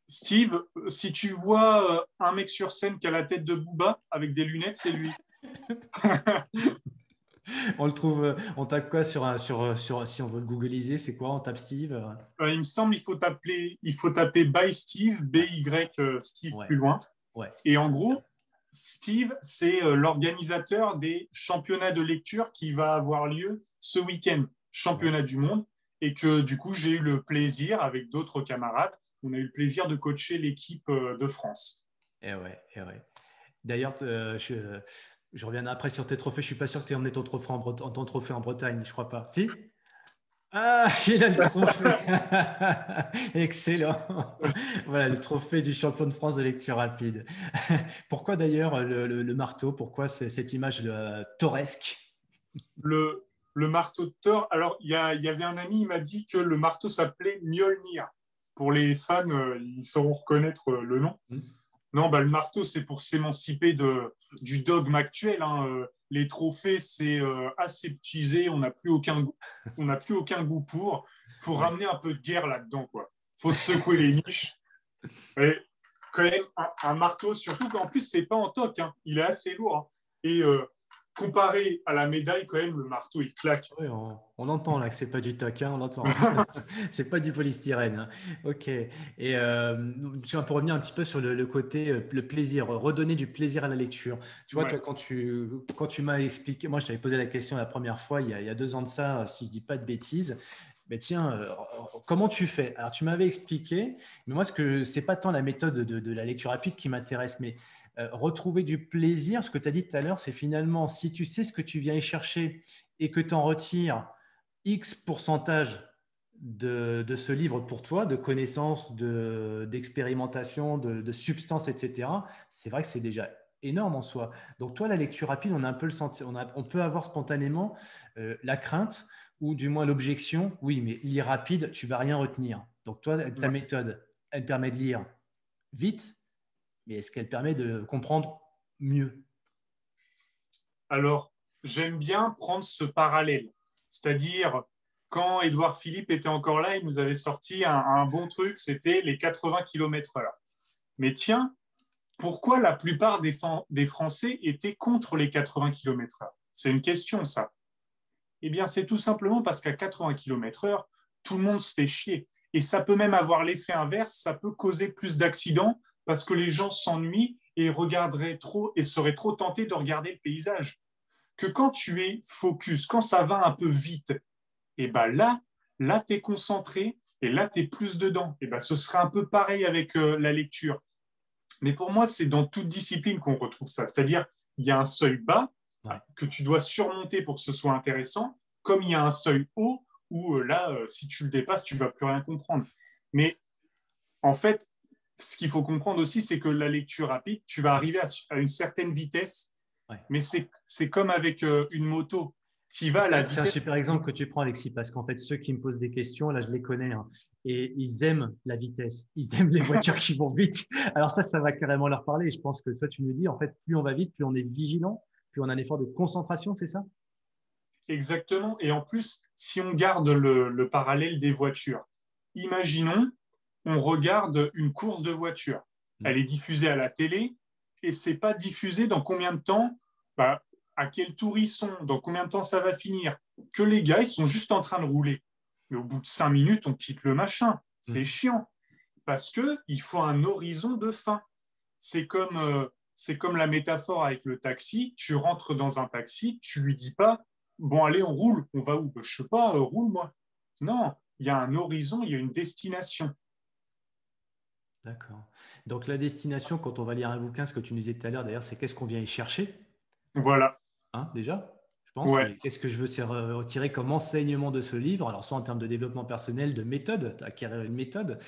Steve, si tu vois un mec sur scène qui a la tête de Booba avec des lunettes, c'est lui. on le trouve, euh, on tape quoi sur, sur, sur, si on veut le googliser, c'est quoi On tape Steve euh, Il me semble il faut taper, il faut taper by Steve, B-Y euh, Steve plus loin. Ouais. Et en gros, Steve, c'est l'organisateur des championnats de lecture qui va avoir lieu ce week-end, championnat du monde, et que du coup, j'ai eu le plaisir, avec d'autres camarades, on a eu le plaisir de coacher l'équipe de France. Et eh ouais, et eh ouais. D'ailleurs, je, je reviens après sur tes trophées. Je suis pas sûr que tu aies emmené ton trophée en, ton trophée en Bretagne. Je crois pas. Si? Ah, il a le trophée. Excellent. voilà, le trophée du champion de France de lecture rapide. Pourquoi d'ailleurs le, marteau? Pourquoi cette image de, euh, toresque? Le, le, marteau de Thor. Alors, il y, y, avait un ami, il m'a dit que le marteau s'appelait Mjolnir. Pour les fans, euh, ils sauront reconnaître euh, le nom. Mmh. Non, bah, le marteau, c'est pour s'émanciper du dogme actuel. Hein. Euh, les trophées, c'est euh, aseptisé, on n'a plus, aucun, goût pour. Il faut ramener un peu de guerre là-dedans. Il faut secouer les niches. Et quand même, un, marteau, surtout qu'en plus, c'est pas en toc. Hein. Il est assez lourd. Hein. Et euh, comparé à la médaille, quand même, le marteau, il claque. Oui, on, entend là que c'est pas du toc, hein, on entend. c'est pas du polystyrène. Hein. Ok. Et euh, pour revenir un petit peu sur le, côté, euh, le plaisir, redonner du plaisir à la lecture. Tu vois, quand tu, quand tu m'as expliqué, moi, je t'avais posé la question la première fois, il y, a, il y a deux ans de ça, si je dis pas de bêtises. Mais tiens, euh, comment tu fais? Alors, tu m'avais expliqué, mais moi, ce que c'est pas tant la méthode de, de la lecture rapide qui m'intéresse, mais euh, retrouver du plaisir, ce que tu as dit tout à l'heure, c'est finalement si tu sais ce que tu viens y chercher et que tu en retires X pourcentage de, ce livre pour toi, de connaissances, d'expérimentation, de, de, substances, etc., c'est vrai que c'est déjà énorme en soi. Donc toi, la lecture rapide, on a un peu le on, on peut avoir spontanément euh, la crainte ou du moins l'objection, oui, mais lire rapide, tu vas rien retenir. Donc toi, ta méthode, elle permet de lire vite, mais est-ce qu'elle permet de comprendre mieux? Alors, j'aime bien prendre ce parallèle, c'est-à-dire quand Édouard Philippe était encore là, il nous avait sorti un, bon truc, c'était les 80 km/h. Mais tiens, pourquoi la plupart des, des Français étaient contre les 80 km/h C'est une question, ça. Eh bien, c'est tout simplement parce qu'à 80 km/h, tout le monde se fait chier. Et ça peut même avoir l'effet inverse, ça peut causer plus d'accidents parce que les gens s'ennuient et regarderaient trop et seraient trop tentés de regarder le paysage. Que quand tu es focus, quand ça va un peu vite, et ben là, là, tu es concentré et là, tu es plus dedans. Et ben, ce serait un peu pareil avec euh, la lecture. Mais pour moi, c'est dans toute discipline qu'on retrouve ça. C'est-à-dire, il y a un seuil bas que tu dois surmonter pour que ce soit intéressant, comme il y a un seuil haut où euh, là, euh, si tu le dépasses, tu ne vas plus rien comprendre. Mais en fait, ce qu'il faut comprendre aussi, c'est que la lecture rapide, tu vas arriver à, une certaine vitesse, mais c'est comme avec une moto. C'est un super exemple que tu prends, Alexis, parce qu'en fait, ceux qui me posent des questions, là, je les connais, hein, et ils aiment la vitesse, ils aiment les voitures qui vont vite. Alors ça, ça va carrément leur parler. Je pense que toi, tu me dis, en fait, plus on va vite, plus on est vigilant, plus on a un effort de concentration, c'est ça? Exactement. Et en plus, si on garde le, parallèle des voitures, imaginons, on regarde une course de voitures. Mm. Elle est diffusée à la télé et c'est pas diffusé dans combien de temps bah, à quel tour ils sont, dans combien de temps ça va finir, que les gars, ils sont juste en train de rouler. Mais au bout de cinq minutes, on quitte le machin. C'est mm. chiant. Parce qu'il faut un horizon de fin. C'est comme, euh, c'est comme la métaphore avec le taxi. Tu rentres dans un taxi, tu lui dis pas Bon, allez, on roule. On va où? Ben, Je sais pas, euh, roule-moi. Non, il y a un horizon, il y a une destination. D'accord. Donc la destination, quand on va lire un bouquin, ce que tu nous disais tout à l'heure d'ailleurs, c'est qu'est-ce qu'on vient y chercher? Voilà. Hein, déjà? Qu'est-ce que je veux retirer comme enseignement de ce livre? Alors, soit en termes de développement personnel, de méthode, acquérir une méthode.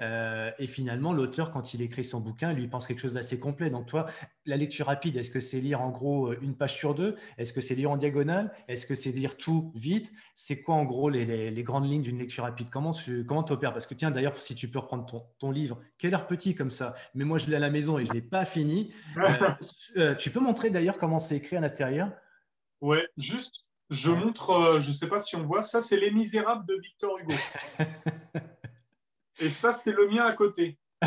Euh, et finalement, l'auteur, quand il écrit son bouquin, lui pense quelque chose d'assez complet. Donc, toi, la lecture rapide, est-ce que c'est lire en gros euh, une page sur deux? Est-ce que c'est lire en diagonale? Est-ce que c'est lire tout vite? C'est quoi en gros les, grandes lignes d'une lecture rapide? Comment tu comment opères Parce que tiens, d'ailleurs, si tu peux reprendre ton, ton livre, qui a l'air petit comme ça, mais moi je l'ai à la maison et je ne l'ai pas fini. Euh, tu peux montrer d'ailleurs comment c'est écrit à l'intérieur? Ouais, juste, je montre, je ne sais pas si on voit, ça c'est Les Misérables de Victor Hugo. Et ça, c'est le mien à côté.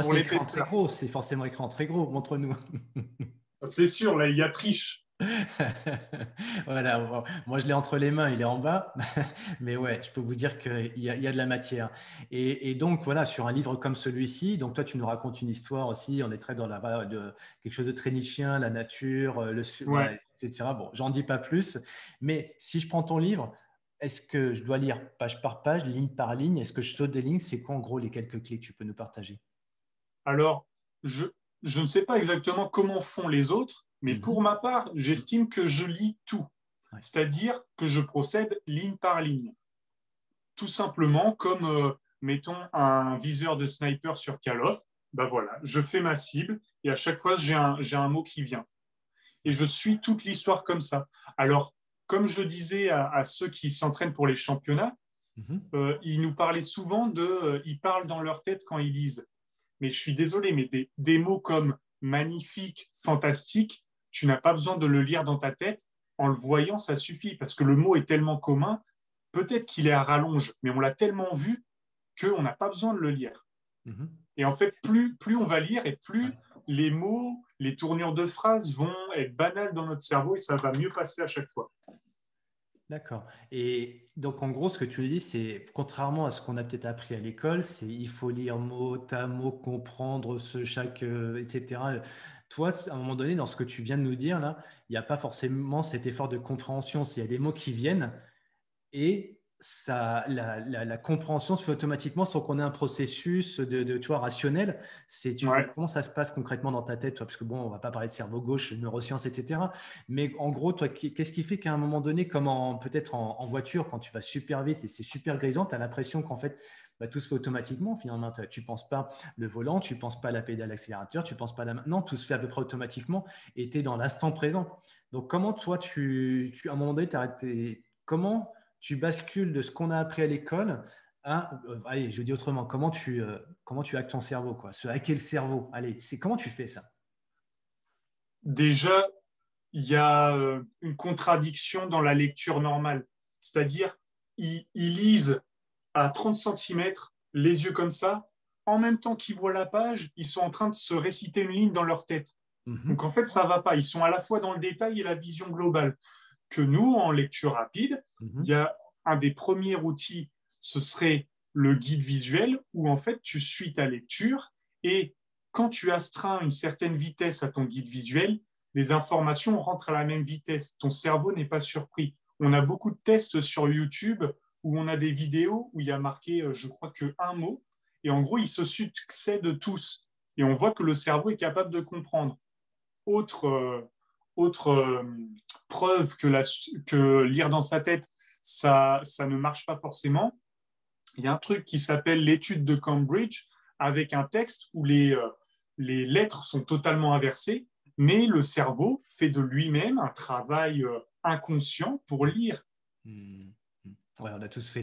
c'est écran très gros, c'est forcément écran très gros, montre-nous. c'est sûr, là, il y a triche. voilà, moi je l'ai entre les mains, il est en bas, mais ouais, je peux vous dire qu'il y, y, a de la matière. Et, donc voilà, sur un livre comme celui-ci, donc toi tu nous racontes une histoire aussi, on est très dans la de quelque chose de très nichien, la nature, le ouais. etc. Bon, j'en dis pas plus, mais si je prends ton livre, est-ce que je dois lire page par page, ligne par ligne? Est-ce que je saute des lignes? C'est quoi en gros les quelques clés que tu peux nous partager? Alors, je, je ne sais pas exactement comment font les autres, mais mhm. pour ma part, j'estime que je lis tout. C'est-à-dire que je procède ligne par ligne. Tout simplement comme, euh, mettons, un viseur de sniper sur Call of. Ben voilà, je fais ma cible et à chaque fois, j'ai un, un mot qui vient. Et je suis toute l'histoire comme ça. Alors, comme je disais à, ceux qui s'entraînent pour les championnats, mhm. euh, ils nous parlaient souvent de. Euh, ils parlent dans leur tête quand ils lisent. Mais je suis désolé, mais des, mots comme magnifique, fantastique, tu n'as pas besoin de le lire dans ta tête. En le voyant, ça suffit parce que le mot est tellement commun. Peut-être qu'il est à rallonge, mais on l'a tellement vu qu'on n'a pas besoin de le lire. Mhm. Et en fait, plus, plus on va lire et plus les mots, les tournures de phrases vont être banales dans notre cerveau et ça va mieux passer à chaque fois. D'accord. Et donc, en gros, ce que tu dis, c'est contrairement à ce qu'on a peut-être appris à l'école, c'est il faut lire mot à mot, comprendre ce chaque, euh, etc. Toi, à un moment donné, dans ce que tu viens de nous dire là, il n'y a pas forcément cet effort de compréhension. S'il y a des mots qui viennent et ça, la, compréhension se fait automatiquement sans qu'on ait un processus de, de tu rationnel. C'est comment ça se passe concrètement dans ta tête, toi? Parce que bon, on va pas parler de cerveau gauche, neurosciences, etc. Mais en gros, toi, qu'est-ce qui fait qu'à un moment donné, comme peut-être en, voiture, quand tu vas super vite et c'est super grisant, tu as l'impression qu'en fait, bah, tout se fait automatiquement. Finalement, tu ne penses pas le volant, tu ne penses pas la pédale accélérateur, tu ne penses pas la main. Non, tout se fait à peu près automatiquement et tu es dans l'instant présent. Donc, comment toi, tu, à un moment donné, arrêté Comment tu bascules de ce qu'on a appris à l'école à, euh, allez, je dis autrement, comment tu, euh, comment tu hackes ton cerveau, quoi, se hacker le cerveau. Allez, c'est comment tu fais ça? Déjà, il y a euh, une contradiction dans la lecture normale, c'est-à-dire ils, lisent à 30 cm, les yeux comme ça, en même temps qu'ils voient la page, ils sont en train de se réciter une ligne dans leur tête. Mhm. Donc en fait, ça va pas. Ils sont à la fois dans le détail et la vision globale que nous, en lecture rapide, mhm. il y a un des premiers outils, ce serait le guide visuel, où en fait tu suis ta lecture et quand tu astreins une certaine vitesse à ton guide visuel, les informations rentrent à la même vitesse. Ton cerveau n'est pas surpris. On a beaucoup de tests sur YouTube où on a des vidéos où il y a marqué, euh, je crois que un mot, et en gros, ils se succèdent tous. Et on voit que le cerveau est capable de comprendre. Autre, euh, autre euh, preuve que, que, lire dans sa tête, ça, ça ne marche pas forcément. Il y a un truc qui s'appelle l'étude de Cambridge, avec un texte où les, les lettres sont totalement inversées, mais le cerveau fait de lui-même un travail inconscient pour lire. Hmm. Ouais, on a tous fait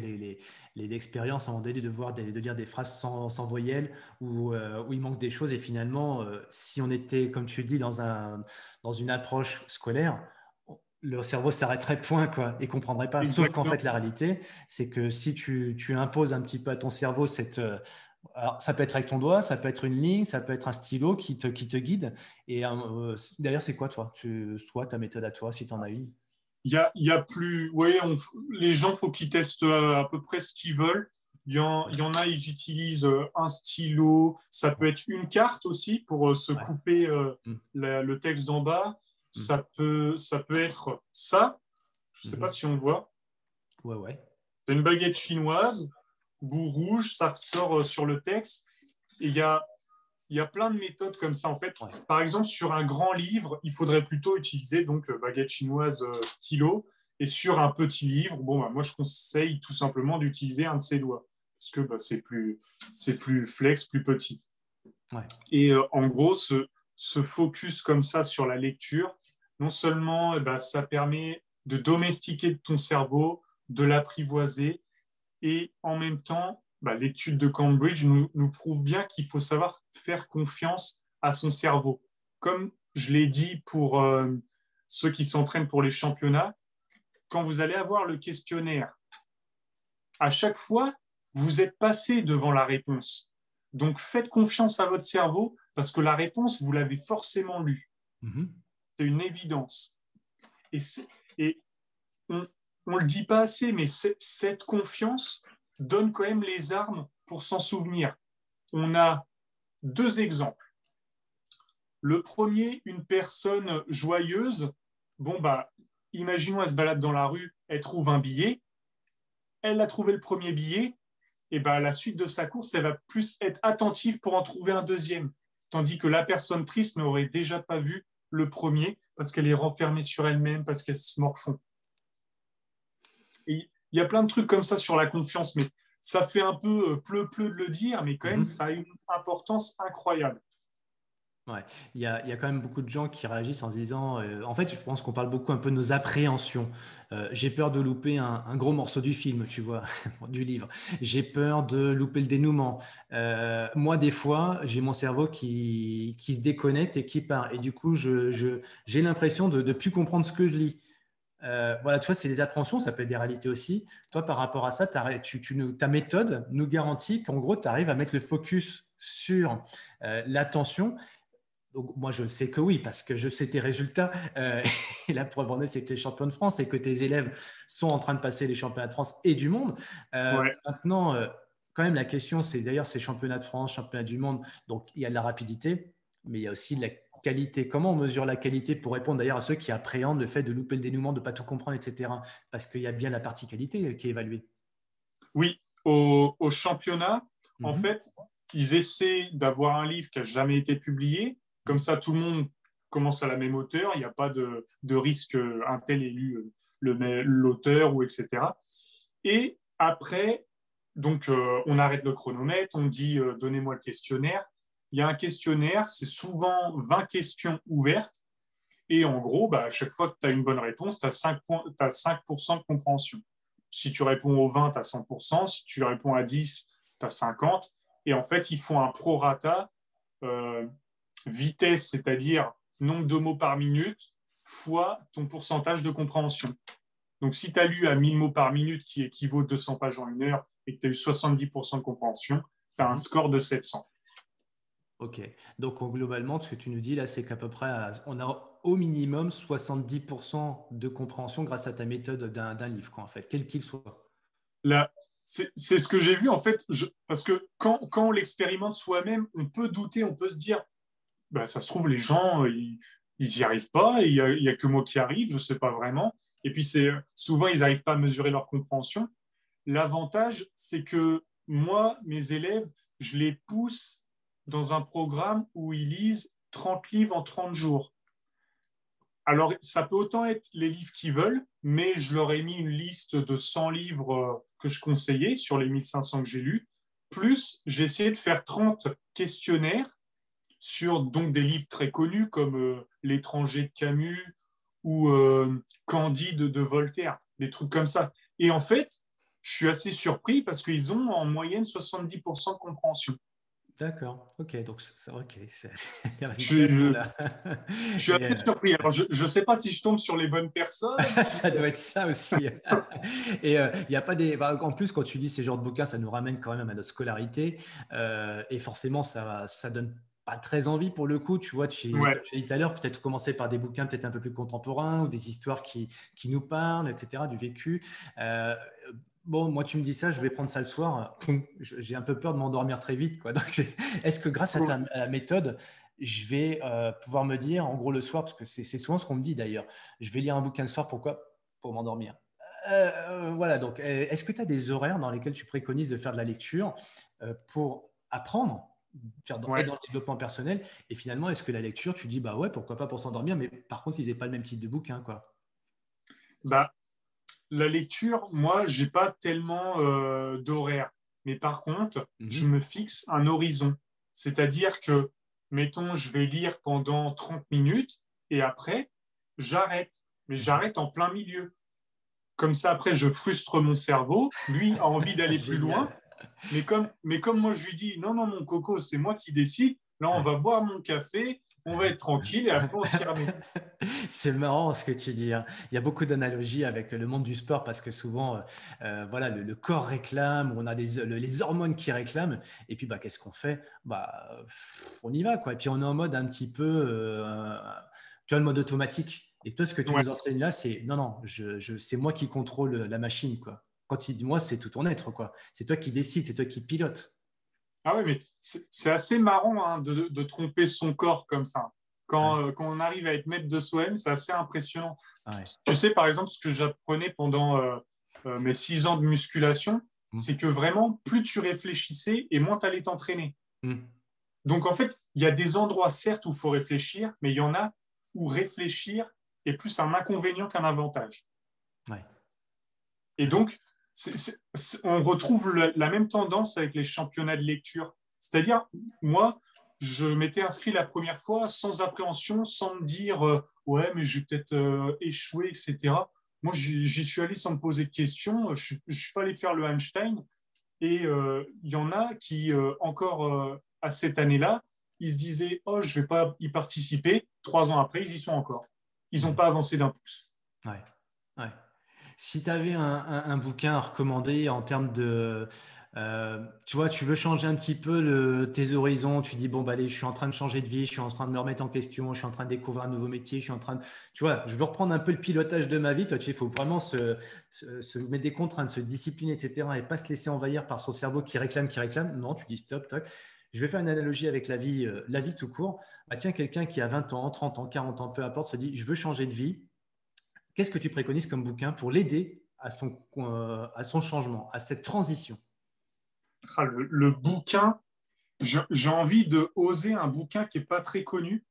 l'expérience les, les, à un moment donné de, voir de dire des phrases sans, sans voyelles où, euh, où, il manque des choses. Et finalement, euh, si on était, comme tu dis, dans, un, dans une approche scolaire, le cerveau s'arrêterait point quoi, et comprendrait pas. Sauf qu'en fait, la réalité, c'est que si tu, tu, imposes un petit peu à ton cerveau cette. Euh, alors, ça peut être avec ton doigt, ça peut être une ligne, ça peut être un stylo qui te, qui te guide. Et d'ailleurs, c'est quoi, toi? Tu, Soit ta méthode à toi, si tu en as une? Il y a, y a, plus. Oui, les gens, faut qu'ils testent euh, à peu près ce qu'ils veulent. Il y, en, y, en, a, ils utilisent euh, un stylo. Ça peut être une carte aussi pour euh, se couper mm. le texte d'en bas. Mm. Ça, peut, ça peut être ça. Je ne sais pas mm-hmm. si on voit. Ouais, ouais. C'est une baguette chinoise, bout rouge, ça sort sur le texte. Et il y a il y a plein de méthodes comme ça en fait. Par exemple, sur un grand livre, il faudrait plutôt utiliser donc euh, baguette chinoise euh, stylo. Et sur un petit livre, bon, bah, moi je conseille tout simplement d'utiliser un de ses doigts parce que bah, c'est plus, plus flex, plus petit. Et euh, en gros, ce, ce, focus comme ça sur la lecture, non seulement ben, ça permet de domestiquer ton cerveau, de l'apprivoiser, et en même temps, bah, l'étude de Cambridge nous, prouve bien qu'il faut savoir faire confiance à son cerveau. Comme je l'ai dit pour euh, ceux qui s'entraînent pour les championnats, quand vous allez avoir le questionnaire, à chaque fois, vous êtes passé devant la réponse. Donc faites confiance à votre cerveau parce que la réponse, vous l'avez forcément lue. Mm-hmm. C'est une évidence. Et, et on ne le dit pas assez, mais cette confiance, donne quand même les armes pour s'en souvenir. On a deux exemples. Le premier, une personne joyeuse. Bon, bah, imaginons, elle se balade dans la rue, elle trouve un billet. Elle a trouvé le premier billet. Et bah, à la suite de sa course, elle va plus être attentive pour en trouver un deuxième. Tandis que la personne triste n'aurait déjà pas vu le premier parce qu'elle est renfermée sur elle-même, parce qu'elle se morfond. Il y a plein de trucs comme ça sur la confiance, mais ça fait un peu pleu-pleu de le dire, mais quand même, mhm. ça a une importance incroyable. Ouais, il y, a, il y, a, quand même beaucoup de gens qui réagissent en disant, euh, en fait, je pense qu'on parle beaucoup un peu de nos appréhensions. Euh, j'ai peur de louper un, gros morceau du film, tu vois, du livre. J'ai peur de louper le dénouement. Euh, moi, des fois, j'ai mon cerveau qui, qui, se déconnecte et qui part. Et du coup, j'ai je, l'impression de ne plus comprendre ce que je lis. Euh, voilà, tu vois, c'est des appréhensions, ça peut être des réalités aussi. Toi, par rapport à ça, tu, ta méthode nous garantit qu'en gros, tu arrives à mettre le focus sur euh, l'attention. moi, je sais que oui, parce que je sais tes résultats. Euh, et la preuve en est, c'est que tu es champion de France et que tes élèves sont en train de passer les championnats de France et du monde. Maintenant, quand même, la question, c'est d'ailleurs ces championnats de France, championnats du monde. Donc, il y a de la rapidité, mais il y a aussi de la qualité Comment on mesure la qualité pour répondre d'ailleurs à ceux qui appréhendent le fait de louper le dénouement, de ne pas tout comprendre, etc. Parce qu'il y a bien la partie qualité qui est évaluée. Oui, au, championnat, en mhm. fait, ils essaient d'avoir un livre qui n'a jamais été publié. Comme ça, tout le monde commence à la même hauteur. Il n'y a pas de, risque un tel élu l'auteur ou etc. Et après, donc, euh, on arrête le chronomètre, on dit euh, donnez-moi le questionnaire. Il y a un questionnaire, c'est souvent 20 questions ouvertes. Et en gros, bah, à chaque fois que tu as une bonne réponse, tu as 5%, as 5 de compréhension. Si tu réponds au 20, tu as 100%. Si tu réponds à 10, tu as 50%. Et en fait, ils font un prorata euh, vitesse, c'est-à-dire nombre de mots par minute, fois ton pourcentage de compréhension. Donc, si tu as lu à 1000 mots par minute, qui équivaut à 200 pages en une heure, et que tu as eu 70% de compréhension, tu as un score de 700. Ok. Donc, globalement, ce que tu nous dis là, c'est qu'à peu près, on a au minimum 70% de compréhension grâce à ta méthode d'un livre, quoi, en fait, quel qu'il soit. Là, c'est ce que j'ai vu, en fait, parce que quand, quand on l'expérimente soi-même, on peut douter, on peut se dire, bah, ça se trouve, les gens, ils n'y arrivent pas, il n'y a, a, que moi qui arrive, je ne sais pas vraiment. Et puis, souvent, ils n'arrivent pas à mesurer leur compréhension. L'avantage, c'est que moi, mes élèves, je les pousse dans un programme où ils lisent 30 livres en 30 jours. Alors, ça peut autant être les livres qu'ils veulent, mais je leur ai mis une liste de 100 livres euh, que je conseillais sur les 1500 que j'ai lus. Plus, j'ai essayé de faire 30 questionnaires sur donc des livres très connus comme euh, L'étranger de Camus ou euh, Candide de Voltaire, des trucs comme ça. Et en fait, je suis assez surpris parce qu'ils ont en moyenne 70% de compréhension. D'accord, ok, donc c'est ok. je, suis, je suis assez euh, surpris. Alors, je ne sais pas si je tombe sur les bonnes personnes. ça doit être ça aussi. et euh, il n'y a pas des. Bah, en plus, quand tu dis ces genres de bouquins, ça nous ramène quand même à notre scolarité. Euh, et forcément, ça, ça donne pas très envie pour le coup. Tu vois, tu, as dit tout à l'heure, peut-être commencer par des bouquins peut-être un peu plus contemporains ou des histoires qui, qui nous parlent, etc., du vécu. Bon, moi, tu me dis ça, je vais prendre ça le soir. J'ai un peu peur de m'endormir très vite. Est-ce que grâce à, ta, la méthode, je vais euh, pouvoir me dire, en gros, le soir, parce que c'est souvent ce qu'on me dit d'ailleurs, je vais lire un bouquin le soir, pourquoi? Pour m'endormir. Euh, voilà, donc, est-ce que tu as des horaires dans lesquels tu préconises de faire de la lecture euh, pour apprendre faire dans, le développement personnel? Et finalement est-ce que la lecture tu dis bah ouais pourquoi pas pour s'endormir mais par contre ils n'aient pas le même type de bouquin quoi? Bah la lecture, moi, j'ai pas tellement euh, d'horaire. Mais par contre, mhm. je me fixe un horizon. C'est-à-dire que, mettons, je vais lire pendant 30 minutes et après, j'arrête. Mais j'arrête en plein milieu. Comme ça, après, je frustre mon cerveau. Lui a envie d'aller plus loin. Mais comme, mais comme moi, je lui dis, non, non, mon coco, c'est moi qui décide. Là, on va boire mon café, on va être tranquille et après on s'y remet. C'est marrant ce que tu dis. Hein. Il y a beaucoup d'analogies avec le monde du sport parce que souvent, euh, euh, voilà, le, corps réclame, on a des, les hormones qui réclament. Et puis, bah, qu'est-ce qu'on fait? Bah, On y va. Quoi. Et puis, on est en mode un petit peu, euh, tu vois, le mode automatique. Et toi, ce que tu nous enseignes là, c'est non, non, je, c'est moi qui contrôle la machine. Quoi. Quand tu dis moi, c'est tout ton être. Quoi. C'est toi qui décides, c'est toi qui pilote. Ah oui, mais c'est assez marrant hein, de, tromper son corps comme ça. Euh, quand, on arrive à être maître de soi-même, c'est assez impressionnant. Tu sais, par exemple, ce que j'apprenais pendant euh, euh, mes six ans de musculation, mmh. c'est que vraiment, plus tu réfléchissais et moins tu allais t'entraîner. Mmh. Donc, en fait, il y a des endroits, certes, où il faut réfléchir, mais il y en a où réfléchir est plus un inconvénient qu'un avantage. Et donc, on retrouve la, même tendance avec les championnats de lecture. C'est-à-dire, moi, je m'étais inscrit la première fois sans appréhension, sans me dire euh, ouais, mais je vais peut-être euh, échouer, etc. Moi, j'y suis allé sans me poser de questions. Je ne suis pas allé faire le Einstein. Et euh, il y en a qui, encore à cette année-là, ils se disaient oh, je ne vais pas y participer. Trois ans après, ils y sont encore. Ils n'ont pas avancé d'un pouce. Ouais. Ouais. Si tu avais un, bouquin à recommander en termes de, euh, tu vois, tu veux changer un petit peu tes horizons, tu dis, bon, bah, allez, je suis en train de changer de vie, je suis en train de me remettre en question, je suis en train de découvrir un nouveau métier, je suis en train de, tu vois, je veux reprendre un peu le pilotage de ma vie. Toi, tu sais, il faut vraiment se, mettre des contraintes, se discipliner, etc. et pas se laisser envahir par son cerveau qui réclame, qui réclame. Non, tu dis stop, toc. Je vais faire une analogie avec la vie, euh, la vie tout court. Bah, tiens, quelqu'un qui a 20 ans, 30 ans, 40 ans, peu importe, se dit, je veux changer de vie. Qu'est-ce que tu préconises comme bouquin pour l'aider à son, à son changement, à cette transition? Ah, le, bouquin, j'ai envie de oser un bouquin qui n'est pas très connu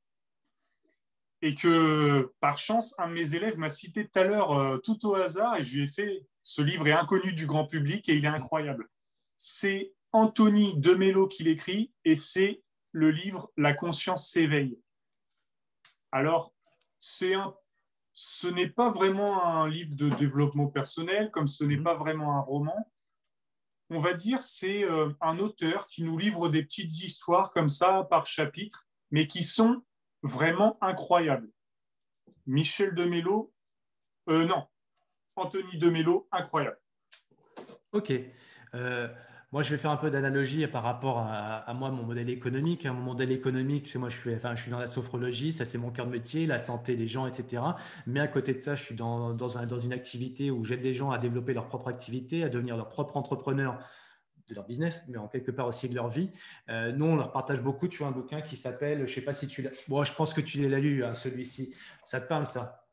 et que par chance, un de mes élèves m'a cité tout à l'heure tout au hasard et je lui ai fait ce livre est inconnu du grand public et il est incroyable. C'est Anthony Demello qui l'écrit et c'est le livre La conscience s'éveille. Alors, un, ce n'est pas vraiment un livre de développement personnel, comme ce n'est mhm. pas vraiment un roman. On va dire c'est euh, un auteur qui nous livre des petites histoires comme ça par chapitre, mais qui sont vraiment incroyables. Michel Demello, euh, non, Anthony Demello, incroyable. Ok. Euh, moi, je vais faire un peu d'analogie par rapport à, moi, mon modèle économique. Mon modèle économique, moi, je suis, enfin, je suis dans la sophrologie, ça c'est mon cœur de métier, la santé des gens, etc. Mais à côté de ça, je suis dans, dans, un, dans une activité où j'aide les gens à développer leur propre activité, à devenir leur propre entrepreneur de leur business, mais en quelque part aussi de leur vie. Euh, nous, on leur partage beaucoup. Tu as un bouquin qui s'appelle, je ne sais pas si tu l'as. Bon, je pense que tu l'as lu, hein, celui-ci. Ça te parle, ça?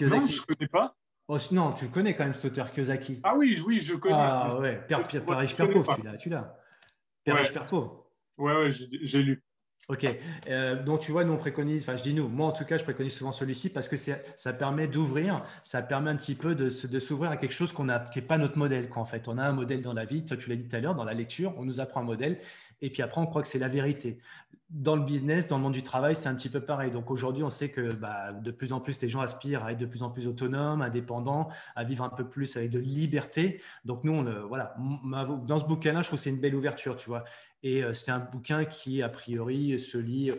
Non, je ne connais pas. Oh, non, tu le connais quand même, cet auteur Kiyosaki. Ah oui, oui, je connais. Ah ouais, Père, Père, Père Père pauvre, tu l'as. Tu l'as. Père Père pauvre. Ouais, ouais, j'ai lu. Ok. Euh, donc, tu vois, nous, on préconise, enfin, je dis nous, moi, en tout cas, je préconise souvent celui-ci parce que ça permet d'ouvrir, ça permet un petit peu de, de s'ouvrir à quelque chose qu'on a, qui n'est pas notre modèle, quoi, en fait. On a un modèle dans la vie. Toi, tu l'as dit tout à l'heure, dans la lecture, on nous apprend un modèle. Et puis après, on croit que c'est la vérité dans le business, dans le monde du travail, c'est un petit peu pareil. Donc aujourd'hui, on sait que bah, de plus en plus, les gens aspirent à être de plus en plus autonomes, indépendants, à vivre un peu plus avec de liberté. Donc nous, on, voilà, dans ce bouquin-là, je trouve que c'est une belle ouverture, tu vois. Et euh, c'est un bouquin qui, a priori, se lit.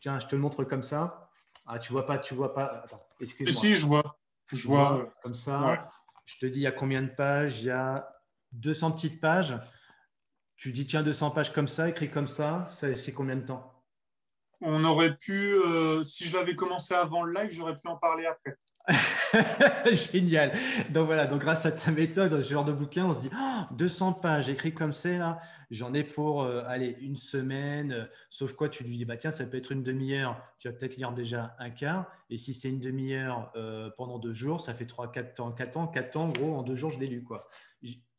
tiens, je te le montre comme ça. Ah, tu vois pas, tu vois pas. Attends, excuse-moi. Si, je vois. Je vois. Comme ça. Je te dis, il y a combien de pages? Il y a 200 petites pages. Tu dis, tiens, 200 pages comme ça, écrit comme ça, c'est combien de temps? On aurait pu, euh, si je l'avais commencé avant le live, j'aurais pu en parler après. Génial. Donc voilà, donc grâce à ta méthode, ce genre de bouquin, on se dit 200 pages écrit comme ça, j'en ai pour euh, une semaine. sauf quoi, tu lui dis bah tiens, ça peut être une demi-heure. Tu vas peut-être lire déjà un quart. Et si c'est une demi-heure euh, pendant deux jours, ça fait 3, 4 temps, 4 ans, 4 ans, gros, en deux jours, je l'ai lu quoi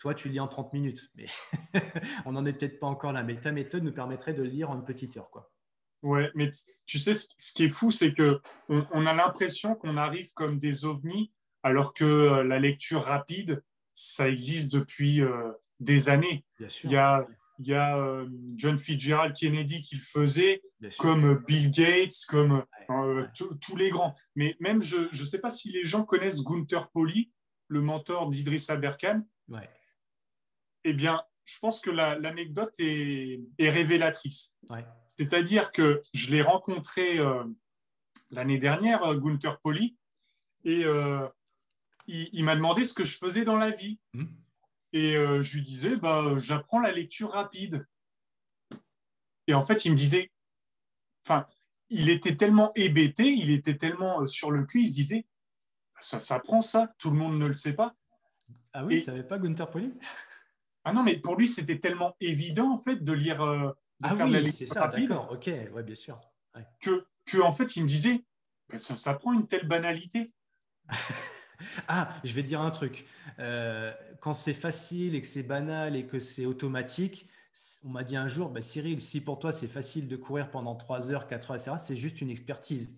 toi, tu lis en 30 minutes, mais on n'en est peut-être pas encore là. Mais ta méthode nous permettrait de lire en une petite heure. Quoi. Ouais, mais tu sais, ce qui est fou, c'est que on, a l'impression qu'on arrive comme des ovnis, alors que euh, la lecture rapide, ça existe depuis euh, des années. Il y a, il y a euh, John Fitzgerald Kennedy qui le faisait, comme Bill Gates, comme tous les grands. Mais même, je ne sais pas si les gens connaissent Gunther Pauli, le mentor d'Idriss Aberkan. Ouais eh bien, je pense que l'anecdote est, révélatrice. C'est-à-dire que je l'ai rencontré euh, l'année dernière, euh, Gunther Poli, et euh, il, m'a demandé ce que je faisais dans la vie. Mmh. Et je lui disais, bah, j'apprends la lecture rapide. Et en fait, il me disait, enfin, il était tellement hébété, il était tellement sur le cul, il se disait, ça s'apprend ça, tout le monde ne le sait pas. Ah oui, il ne savait pas Gunther Poli? Ah non, mais pour lui, c'était tellement évident en fait de lire, euh, de ah faire oui, c'est ça, d'accord, ok, ouais, bien sûr. Que, que, en fait, il me disait, ça, ça prend une telle banalité. ah, je vais te dire un truc. Euh, quand c'est facile et que c'est banal et que c'est automatique, on m'a dit un jour, bah, Cyril, si pour toi c'est facile de courir pendant 3 heures, 4 heures, etc., c'est juste une expertise.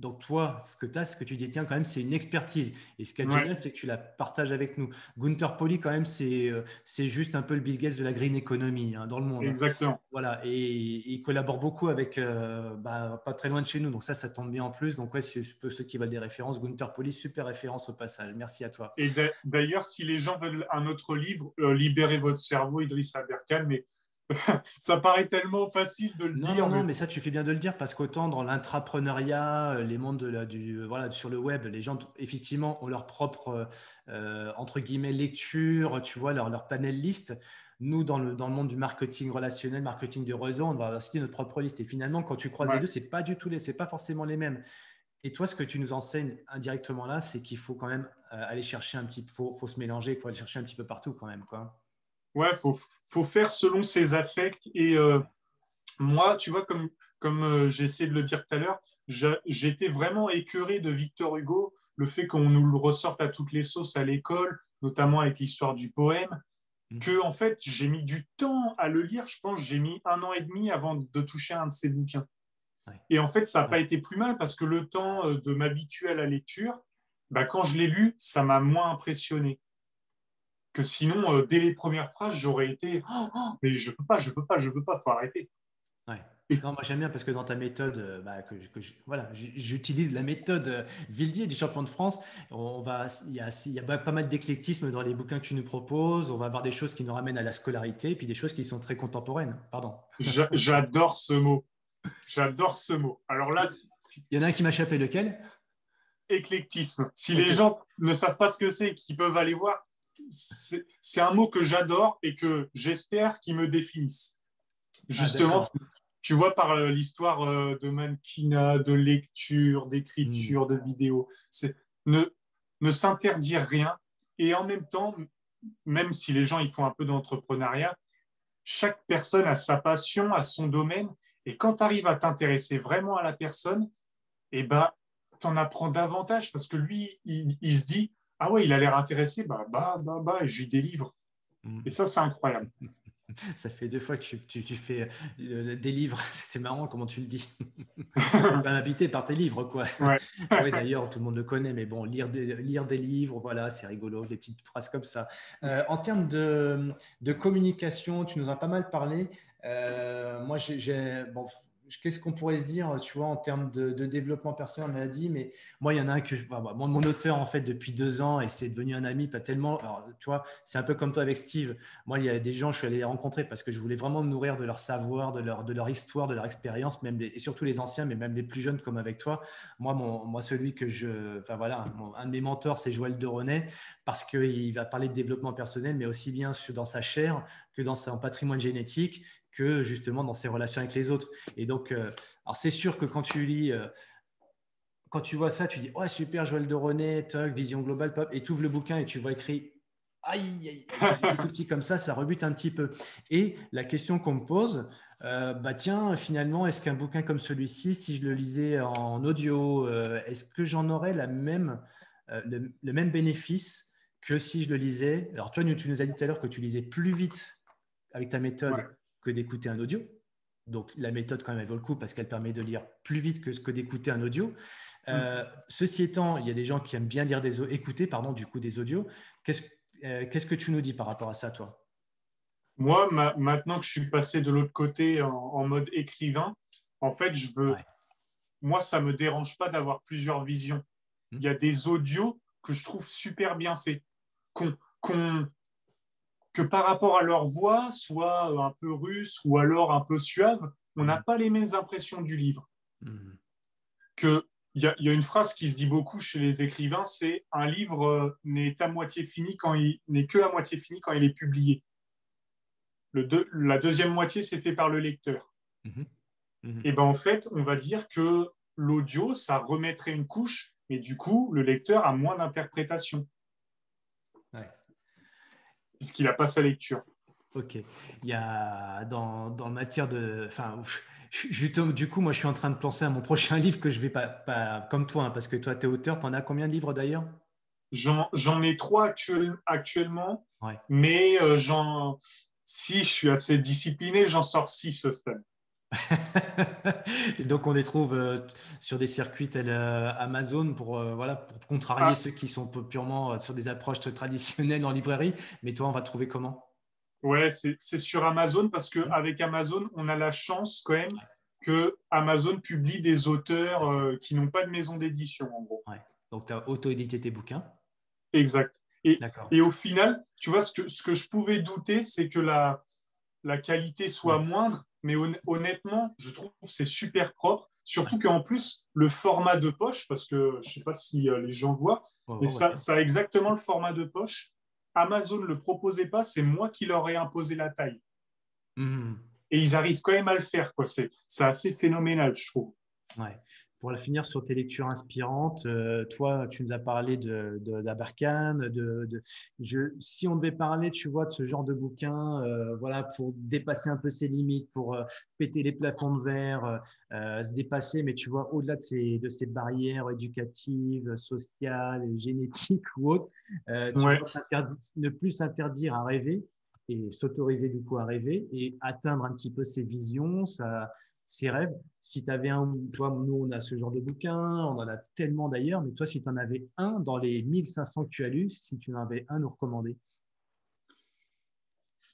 Donc, toi, ce que tu as, ce que tu détiens quand même, c'est une expertise. Et ce qui est génial, c'est que tu la partages avec nous. Gunther Poli, quand même, c'est, euh, c'est juste un peu le Bill Gates de la green economy hein, dans le monde. Exactement. Voilà. Et, il collabore beaucoup avec, euh, bah, pas très loin de chez nous. Donc, ça, ça tombe bien en plus. Donc, ouais, c'est ceux qui veulent des références. Gunther Poli, super référence au passage. Merci à toi. Et d'ailleurs, si les gens veulent un autre livre, euh, Libérez votre cerveau, Idriss Aberkan, mais ça paraît tellement facile de le dire. Non, mais... ça, tu fais bien de le dire parce qu'autant dans l'intrapreneuriat, euh, les mondes de du, euh, voilà, sur le web, les gens, effectivement, ont leur propre, euh, entre guillemets, lecture, tu vois, leur, leur panel liste. Nous, dans le, dans le monde du marketing relationnel, marketing de réseau, on va citer notre propre liste. Et finalement, quand tu croises les deux, c'est pas du tout les, c'est pas forcément les mêmes. Et toi, ce que tu nous enseignes indirectement là, c'est qu'il faut quand même aller chercher un petit, faut, faut se mélanger, il faut aller chercher un petit peu partout quand même, quoi. Ouais, faut, faut faire selon ses affects. Et euh, moi, tu vois, comme, comme euh, j'ai essayé de le dire tout à l'heure, j'étais vraiment écœuré de Victor Hugo, le fait qu'on nous le ressorte à toutes les sauces à l'école, notamment avec l'histoire du poème, mm. que en fait j'ai mis du temps à le lire. Je pense j'ai mis un an et demi avant de toucher un de ses bouquins. Et en fait, ça n'a pas été plus mal parce que le temps euh, de m'habituer à la lecture, bah, quand je l'ai lu, ça m'a moins impressionné. Que sinon, euh, dès les premières phrases, j'aurais été oh, oh, mais je peux pas, je peux pas, je peux pas, faut arrêter. Non, moi j'aime bien parce que dans ta méthode, euh, bah, que, voilà, j'utilise la méthode euh, Vildier du champion de France. On va, il y a, il y a pas mal d'éclectisme dans les bouquins que tu nous proposes. On va avoir des choses qui nous ramènent à la scolarité, et puis des choses qui sont très contemporaines. Pardon. J'adore ce mot. J'adore ce mot. Alors là, il y en a un qui m'a échappé. Lequel? Éclectisme. Si les gens ne savent pas ce que c'est, qu'ils peuvent aller voir, c'est un mot que j'adore et que j'espère qu'ils me définissent. Ah, Justement, tu vois, par euh, l'histoire euh, de mannequinat, de lecture, d'écriture, de vidéo, c'est ne, ne s'interdire rien. Et en même temps, même si les gens ils font un peu d'entrepreneuriat, chaque personne a sa passion, a son domaine. Et quand tu arrives à t'intéresser vraiment à la personne, eh ben, tu en apprends davantage parce que lui, il, il se dit Ah ouais, il a l'air intéressé, bah, bah, bah, bah, et je lui délivre. Mm. Et ça, c'est incroyable. Ça fait deux fois que tu, fais euh, des livres. C'était marrant comment tu le dis. tu habité par tes livres, quoi. oui, d'ailleurs, tout le monde le connaît, mais bon, lire des, lire des livres, voilà, c'est rigolo, des petites phrases comme ça. Euh, en termes de, de, communication, tu nous as pas mal parlé. Euh, moi, j'ai bon, qu'est-ce qu'on pourrait se dire, tu vois, en termes de, développement personnel, on l'a dit, mais moi, il y en a un que je, bah, mon auteur, en fait, depuis deux ans, et c'est devenu un ami, pas tellement, alors, tu vois, c'est un peu comme toi avec Steve. Moi, il y a des gens, je suis allé les rencontrer parce que je voulais vraiment me nourrir de leur savoir, de leur, de leur histoire, de leur expérience, même et surtout les anciens, mais même les plus jeunes comme avec toi. Moi, mon, moi celui que je, enfin voilà, un de mes mentors, c'est Joël de parce qu'il va parler de développement personnel, mais aussi bien dans sa chair que dans son patrimoine génétique que justement dans ses relations avec les autres. Et donc, euh, alors c'est sûr que quand tu lis, euh, quand tu vois ça, tu dis, ouais, super, Joël de René, toc, vision globale, pop, et tu ouvres le bouquin et tu vois écrit, aïe, aïe, tout petit comme ça, ça rebute un petit peu. Et la question qu'on me pose, euh, bah tiens, finalement, est-ce qu'un bouquin comme celui-ci, si je le lisais en audio, est-ce que j'en aurais la même, le, même bénéfice que si je le lisais? Alors toi, tu nous as dit tout à l'heure que tu lisais plus vite avec ta méthode que d'écouter un audio. Donc la méthode quand même elle vaut le coup parce qu'elle permet de lire plus vite que ce que d'écouter un audio. Euh, mm. Ceci étant, il y a des gens qui aiment bien lire des écouter pardon du coup des audios. Qu'est-ce euh, qu'est-ce que tu nous dis par rapport à ça, toi? Moi, maintenant que je suis passé de l'autre côté en, mode écrivain, en fait, je veux. Moi, ça me dérange pas d'avoir plusieurs visions. Mm. Il y a des audios que je trouve super bien faits, qu'on que par rapport à leur voix, soit un peu russe ou alors un peu suave, on n'a mm. pas les mêmes impressions du livre. Mm. Que il y, a une phrase qui se dit beaucoup chez les écrivains, c'est un livre euh, n'est à moitié fini quand il n'est que à moitié fini quand il est publié. Le la deuxième moitié, c'est fait par le lecteur. Mm-hmm. Mm-hmm. Et ben en fait, on va dire que l'audio, ça remettrait une couche, et du coup, le lecteur a moins d'interprétation puisqu'il n'a pas sa lecture. Ok. Il y a dans, dans matière de. Enfin, du coup, moi, je suis en train de penser à mon prochain livre que je vais pas, pas comme toi, hein, parce que toi, tu es auteur. Tu en as combien de livres d'ailleurs? J'en ai trois actuellement, mais euh, si je suis assez discipliné, j'en sors six ce stade. donc on les trouve euh, sur des circuits tels euh, Amazon pour, euh, voilà, pour contrarier ah. ceux qui sont purement sur des approches traditionnelles en librairie. Mais toi, on va trouver comment? Ouais, c'est sur Amazon parce qu'avec Amazon, on a la chance quand même que Amazon publie des auteurs qui n'ont pas de maison d'édition en gros. Donc tu as auto-édité tes bouquins. Exact. Et, et, au final, tu vois, ce que, ce que je pouvais douter, c'est que la, la qualité soit moindre, mais honnêtement, je trouve que c'est super propre. Surtout qu'en plus, le format de poche, parce que je ne sais pas si euh, les gens voient, mais ça, ça, a exactement le format de poche. Amazon ne le proposait pas, c'est moi qui leur ai imposé la taille. Mmh. Et ils arrivent quand même à le faire. C'est assez phénoménal, je trouve. Ouais. Pour finir sur tes lectures inspirantes, euh, toi, tu nous as parlé de. De, de, je, si on devait parler, tu vois, de ce genre de bouquin, euh, voilà, pour dépasser un peu ses limites, pour euh, péter les plafonds de verre, se dépasser, mais tu vois, au-delà de ces, de ces barrières éducatives, sociales, génétiques ou autres, tu vois, ne plus s'interdire à rêver et s'autoriser du coup à rêver et atteindre un petit peu ses visions, ça ses rêves. Si tu avais un, toi, nous, on a ce genre de bouquin, on en a tellement d'ailleurs, mais toi, si tu en avais un dans les 1500 que tu as lus, si tu en avais un nous recommander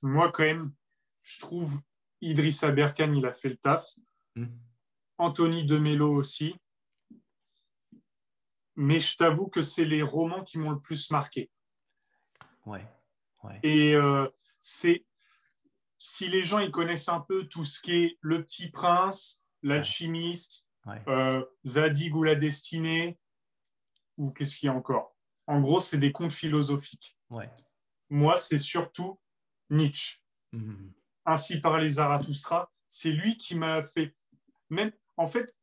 Moi, quand même, je trouve Idrissa Berkan, il a fait le taf. Hmm. Anthony Demelo aussi. Mais je t'avoue que c'est les romans qui m'ont le plus marqué. Ouais. ouais. Et euh, c'est si les gens ils connaissent un peu tout ce qui est Le Petit Prince, L'Alchimiste, euh, Zadig ou La Destinée, ou qu'est-ce qu'il y a encore? En gros, c'est des contes philosophiques. Moi, c'est surtout Nietzsche. Mhm. Ainsi par Zarathustra. C'est lui qui m'a fait. Même, en fait,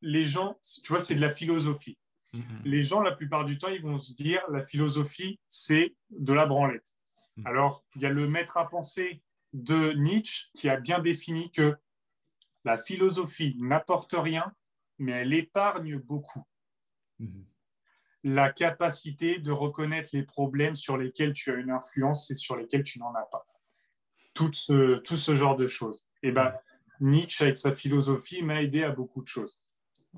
les gens, tu vois, c'est de la philosophie. Mhm. Les gens, la plupart du temps, ils vont se dire la philosophie, c'est de la branlette. Mhm. Alors, il y a le maître à penser de Nietzsche qui a bien défini que la philosophie n'apporte rien, mais elle épargne beaucoup. Mhm. La capacité de reconnaître les problèmes sur lesquels tu as une influence et sur lesquels tu n'en as pas. Tout ce, tout ce genre de choses. Et eh ben, Nietzsche, avec sa philosophie, m'a aidé à beaucoup de choses.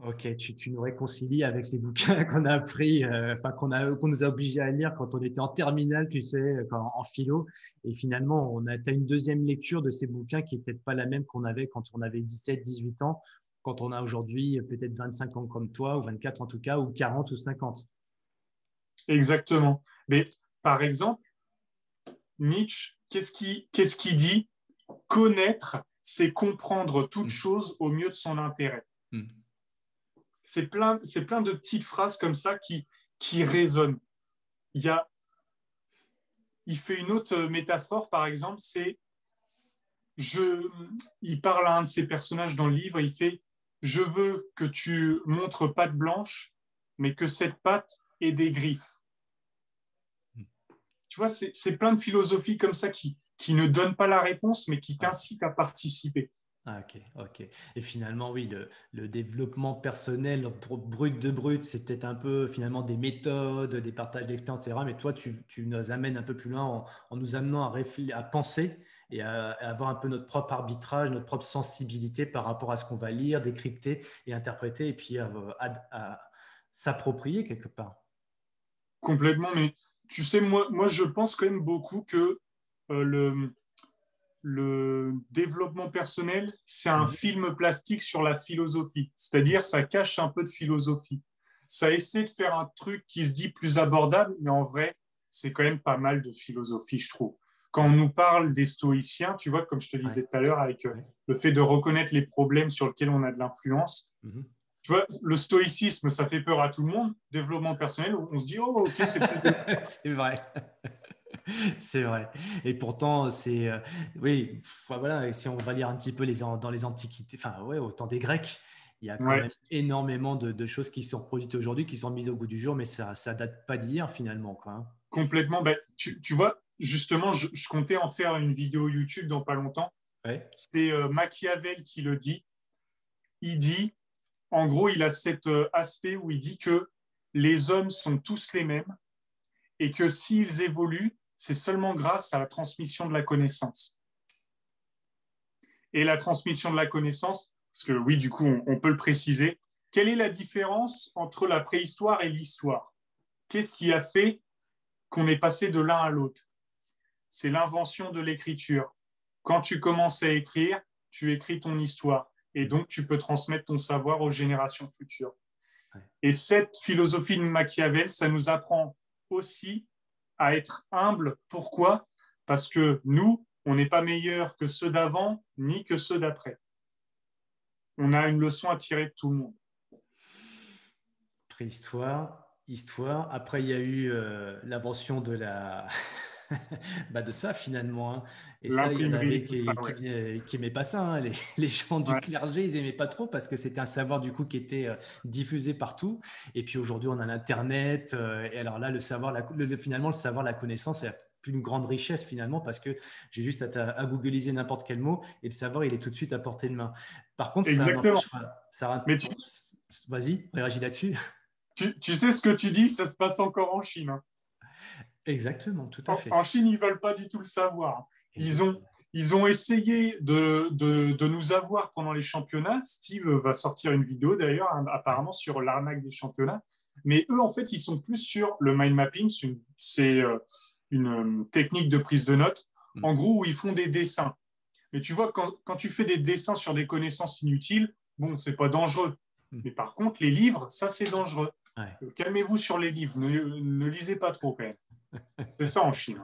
Ok, tu, nous réconcilies avec les bouquins qu'on a appris, euh, enfin qu'on a, qu'on nous a obligés à lire quand on était en terminale, tu sais, en, philo. Et finalement, on a as une deuxième lecture de ces bouquins qui n'est peut-être pas la même qu'on avait quand on avait 17, 18 ans, quand on a aujourd'hui peut-être 25 ans comme toi, ou 24 en tout cas, ou 40 ou 50. Exactement. Mais par exemple, Nietzsche, qu'est-ce qu'il qu'est-ce qui dit? Connaître, c'est comprendre toute mm. chose au mieux de son intérêt. Mm c'est plein, c'est plein de petites phrases comme ça qui, qui résonnent. Il, y a, il fait une autre métaphore, par exemple, c'est je, il parle à un de ses personnages dans le livre, il fait Je veux que tu montres patte blanche, mais que cette patte ait des griffes. Tu vois, c'est plein de philosophies comme ça qui, qui ne donnent pas la réponse, mais qui t'incitent à participer. Ah, ok, ok. Et finalement, oui, le, développement personnel brut de brut, c'est peut-être un peu finalement des méthodes, des partages d'expériences, etc. Mais toi, tu, nous amènes un peu plus loin en, nous amenant à, à penser et à, avoir un peu notre propre arbitrage, notre propre sensibilité par rapport à ce qu'on va lire, décrypter et interpréter, et puis à, s'approprier quelque part. Complètement, mais tu sais, moi, moi, je pense quand même beaucoup que euh, le le développement personnel, c'est un mhm. film plastique sur la philosophie. C'est-à-dire, ça cache un peu de philosophie. Ça essaie de faire un truc qui se dit plus abordable, mais en vrai, c'est quand même pas mal de philosophie, je trouve. Quand on nous parle des stoïciens, tu vois, comme je te disais tout à l'heure, avec euh, le fait de reconnaître les problèmes sur lesquels on a de l'influence, mhm. tu vois, le stoïcisme, ça fait peur à tout le monde. Développement personnel, on se dit, oh, ok, c'est plus. c'est vrai. c'est vrai. Et pourtant, c'est. Euh, oui, voilà, si on va lire un petit peu les, dans les antiquités, enfin, ouais, au temps des Grecs, il y a quand même énormément de, choses qui sont produites aujourd'hui, qui sont mises au goût du jour, mais ça ne date pas d'hier finalement. Quoi, hein. Complètement. Ben, tu, vois, justement, je, comptais en faire une vidéo YouTube dans pas longtemps. C'est euh, Machiavel qui le dit. Il dit, en gros, il a cet euh, aspect où il dit que les hommes sont tous les mêmes et que s'ils évoluent, c'est seulement grâce à la transmission de la connaissance. Et la transmission de la connaissance, parce que oui, du coup, on, peut le préciser, quelle est la différence entre la préhistoire et l'histoire? Qu'est-ce qui a fait qu'on est passé de l'un à l'autre? C'est l'invention de l'écriture. Quand tu commences à écrire, tu écris ton histoire et donc tu peux transmettre ton savoir aux générations futures. Et cette philosophie de Machiavel, ça nous apprend aussi à être humble. Pourquoi? Parce que nous, on n'est pas meilleur que ceux d'avant ni que ceux d'après. On a une leçon à tirer de tout le monde. Préhistoire, histoire. Après, il y a eu euh, l'invention de la, bah de ça finalement. Hein. Et ça, il y en avait qui, n'aimaient pas ça. Hein. Les, gens du clergé, ils n'aimaient pas trop parce que c'était un savoir du coup qui était euh, diffusé partout. Et puis aujourd'hui, on a l'Internet. Euh, et alors là, le savoir, finalement, le savoir, la connaissance, c'est une grande richesse finalement parce que j'ai juste à, à, googliser n'importe quel mot et le savoir, il est tout de suite à portée de main. Par contre, Exactement. ça, Mais Vas-y, réagis là-dessus. Tu, sais ce que tu dis, ça se passe encore en Chine. Exactement, tout à fait. En, Chine, ils ne veulent pas du tout le savoir. Ils ont, ils ont essayé de, de, nous avoir pendant les championnats. Steve va sortir une vidéo d'ailleurs, hein, apparemment, sur l'arnaque des championnats. Mais eux, en fait, ils sont plus sur le mind mapping. C'est euh, une, euh, technique de prise de notes. Mm. En gros, où ils font des dessins. Mais tu vois, quand, quand tu fais des dessins sur des connaissances inutiles, bon, c'est pas dangereux. Mm. Mais par contre, les livres, ça, c'est dangereux. Calmez-vous sur les livres. Ne, ne lisez pas trop, quand même. C'est ça en Chine.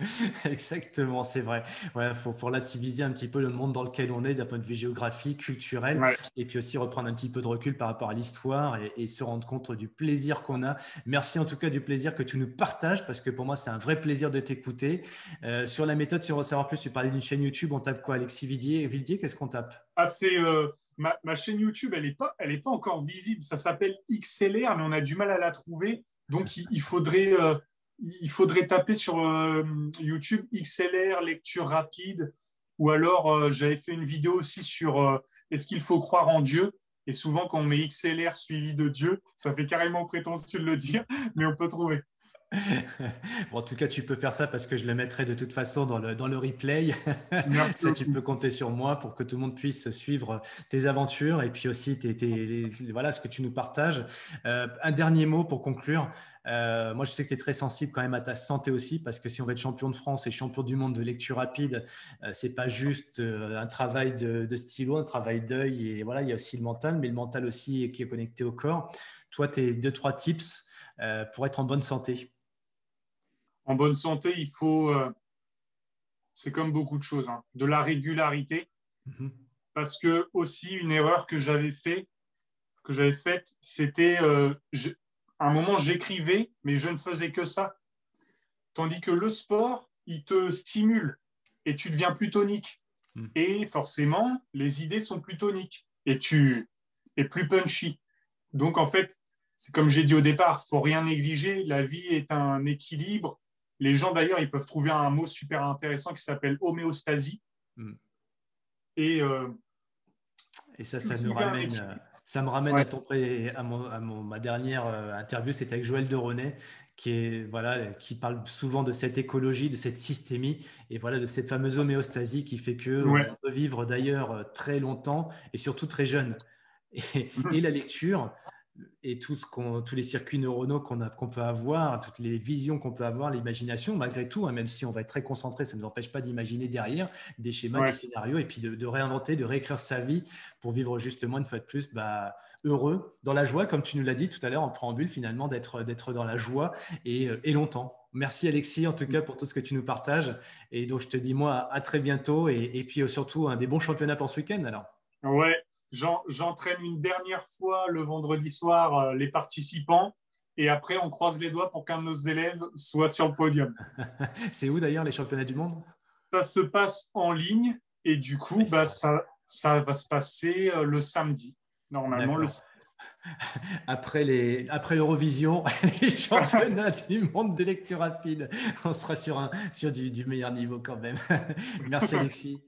Exactement, c'est vrai. Il faut, relativiser un petit peu le monde dans lequel on est d'un point de vue géographique, culturel, et puis aussi reprendre un petit peu de recul par rapport à l'histoire et, se rendre compte du plaisir qu'on a. Merci en tout cas du plaisir que tu nous partages, parce que pour moi, c'est un vrai plaisir de t'écouter. Euh, sur la méthode, si on veut savoir plus, tu parlais d'une chaîne YouTube, on tape quoi Alexis Vidier, Vidier qu'est-ce qu'on tape? Ah, euh, ma, ma, chaîne YouTube, elle n'est pas, elle pas encore visible. Ça s'appelle XLR, mais on a du mal à la trouver. Donc, il, faudrait... Euh, il faudrait taper sur euh, YouTube XLR, lecture rapide, ou alors euh, j'avais fait une vidéo aussi sur euh, est-ce qu'il faut croire en Dieu? Et souvent, quand on met XLR suivi de Dieu, ça fait carrément prétentieux de le dire, mais on peut trouver. En tout cas, tu peux faire ça parce que je le mettrai de toute façon dans le, dans le replay. Merci tu peux compter sur moi pour que tout le monde puisse suivre tes aventures et puis aussi tes, voilà, ce que tu nous partages. Euh, un dernier mot pour conclure. Euh, moi, je sais que tu es très sensible quand même à ta santé aussi, parce que si on veut être champion de France et champion du monde de lecture rapide, euh, c'est pas juste un travail de, de stylo, un travail d'œil, et voilà, il y a aussi le mental, mais le mental aussi qui est connecté au corps. Toi, tes deux, trois tips pour être en bonne santé en bonne santé, il faut, euh, c'est comme beaucoup de choses, hein, de la régularité. Mhm. Parce que aussi une erreur que j'avais fait, que j'avais faite, c'était euh, à un moment j'écrivais, mais je ne faisais que ça. Tandis que le sport, il te stimule et tu deviens plus tonique. Mhm. Et forcément, les idées sont plus toniques et tu es plus punchy. Donc en fait, c'est comme j'ai dit au départ, faut rien négliger. La vie est un équilibre les gens, d'ailleurs, ils peuvent trouver un mot super intéressant qui s'appelle homéostasie. Hmm. Et, euh, et ça, ça, nous ramène, euh, ça me ramène à, ton, à, mon, ma dernière euh, interview, c'était avec Joël de René, qui, est, voilà, qui parle souvent de cette écologie, de cette systémie, et voilà, de cette fameuse homéostasie qui fait que on peut vivre d'ailleurs très longtemps et surtout très jeune. Et, et la lecture, et tout tous les circuits neuronaux qu'on peut avoir, toutes les visions qu'on peut avoir, l'imagination, malgré tout, hein, même si on va être très concentré, ça ne nous empêche pas d'imaginer derrière des schémas, des scénarios, et puis de, réinventer, de réécrire sa vie pour vivre justement une fois de plus bah, heureux, dans la joie, comme tu nous l'as dit tout à l'heure en préambule, finalement, d'être dans la joie et, euh, et, longtemps. Merci Alexis, en tout cas, pour tout ce que tu nous partages. Et donc, je te dis, moi, à très bientôt, et, et puis surtout, un des bons championnats pour ce week-end alors. Ouais, J'entraîne une dernière fois le vendredi soir euh, les participants et après on croise les doigts pour qu'un de nos élèves soit sur le podium. C'est où d'ailleurs les championnats du monde? Ça se passe en ligne et du coup bah, ça, ça, va se passer euh, le samedi. Normalement le après les après l'Eurovision, les championnats du monde de lecture rapide, on sera sur un sur du, du meilleur niveau quand même. Merci Alexis.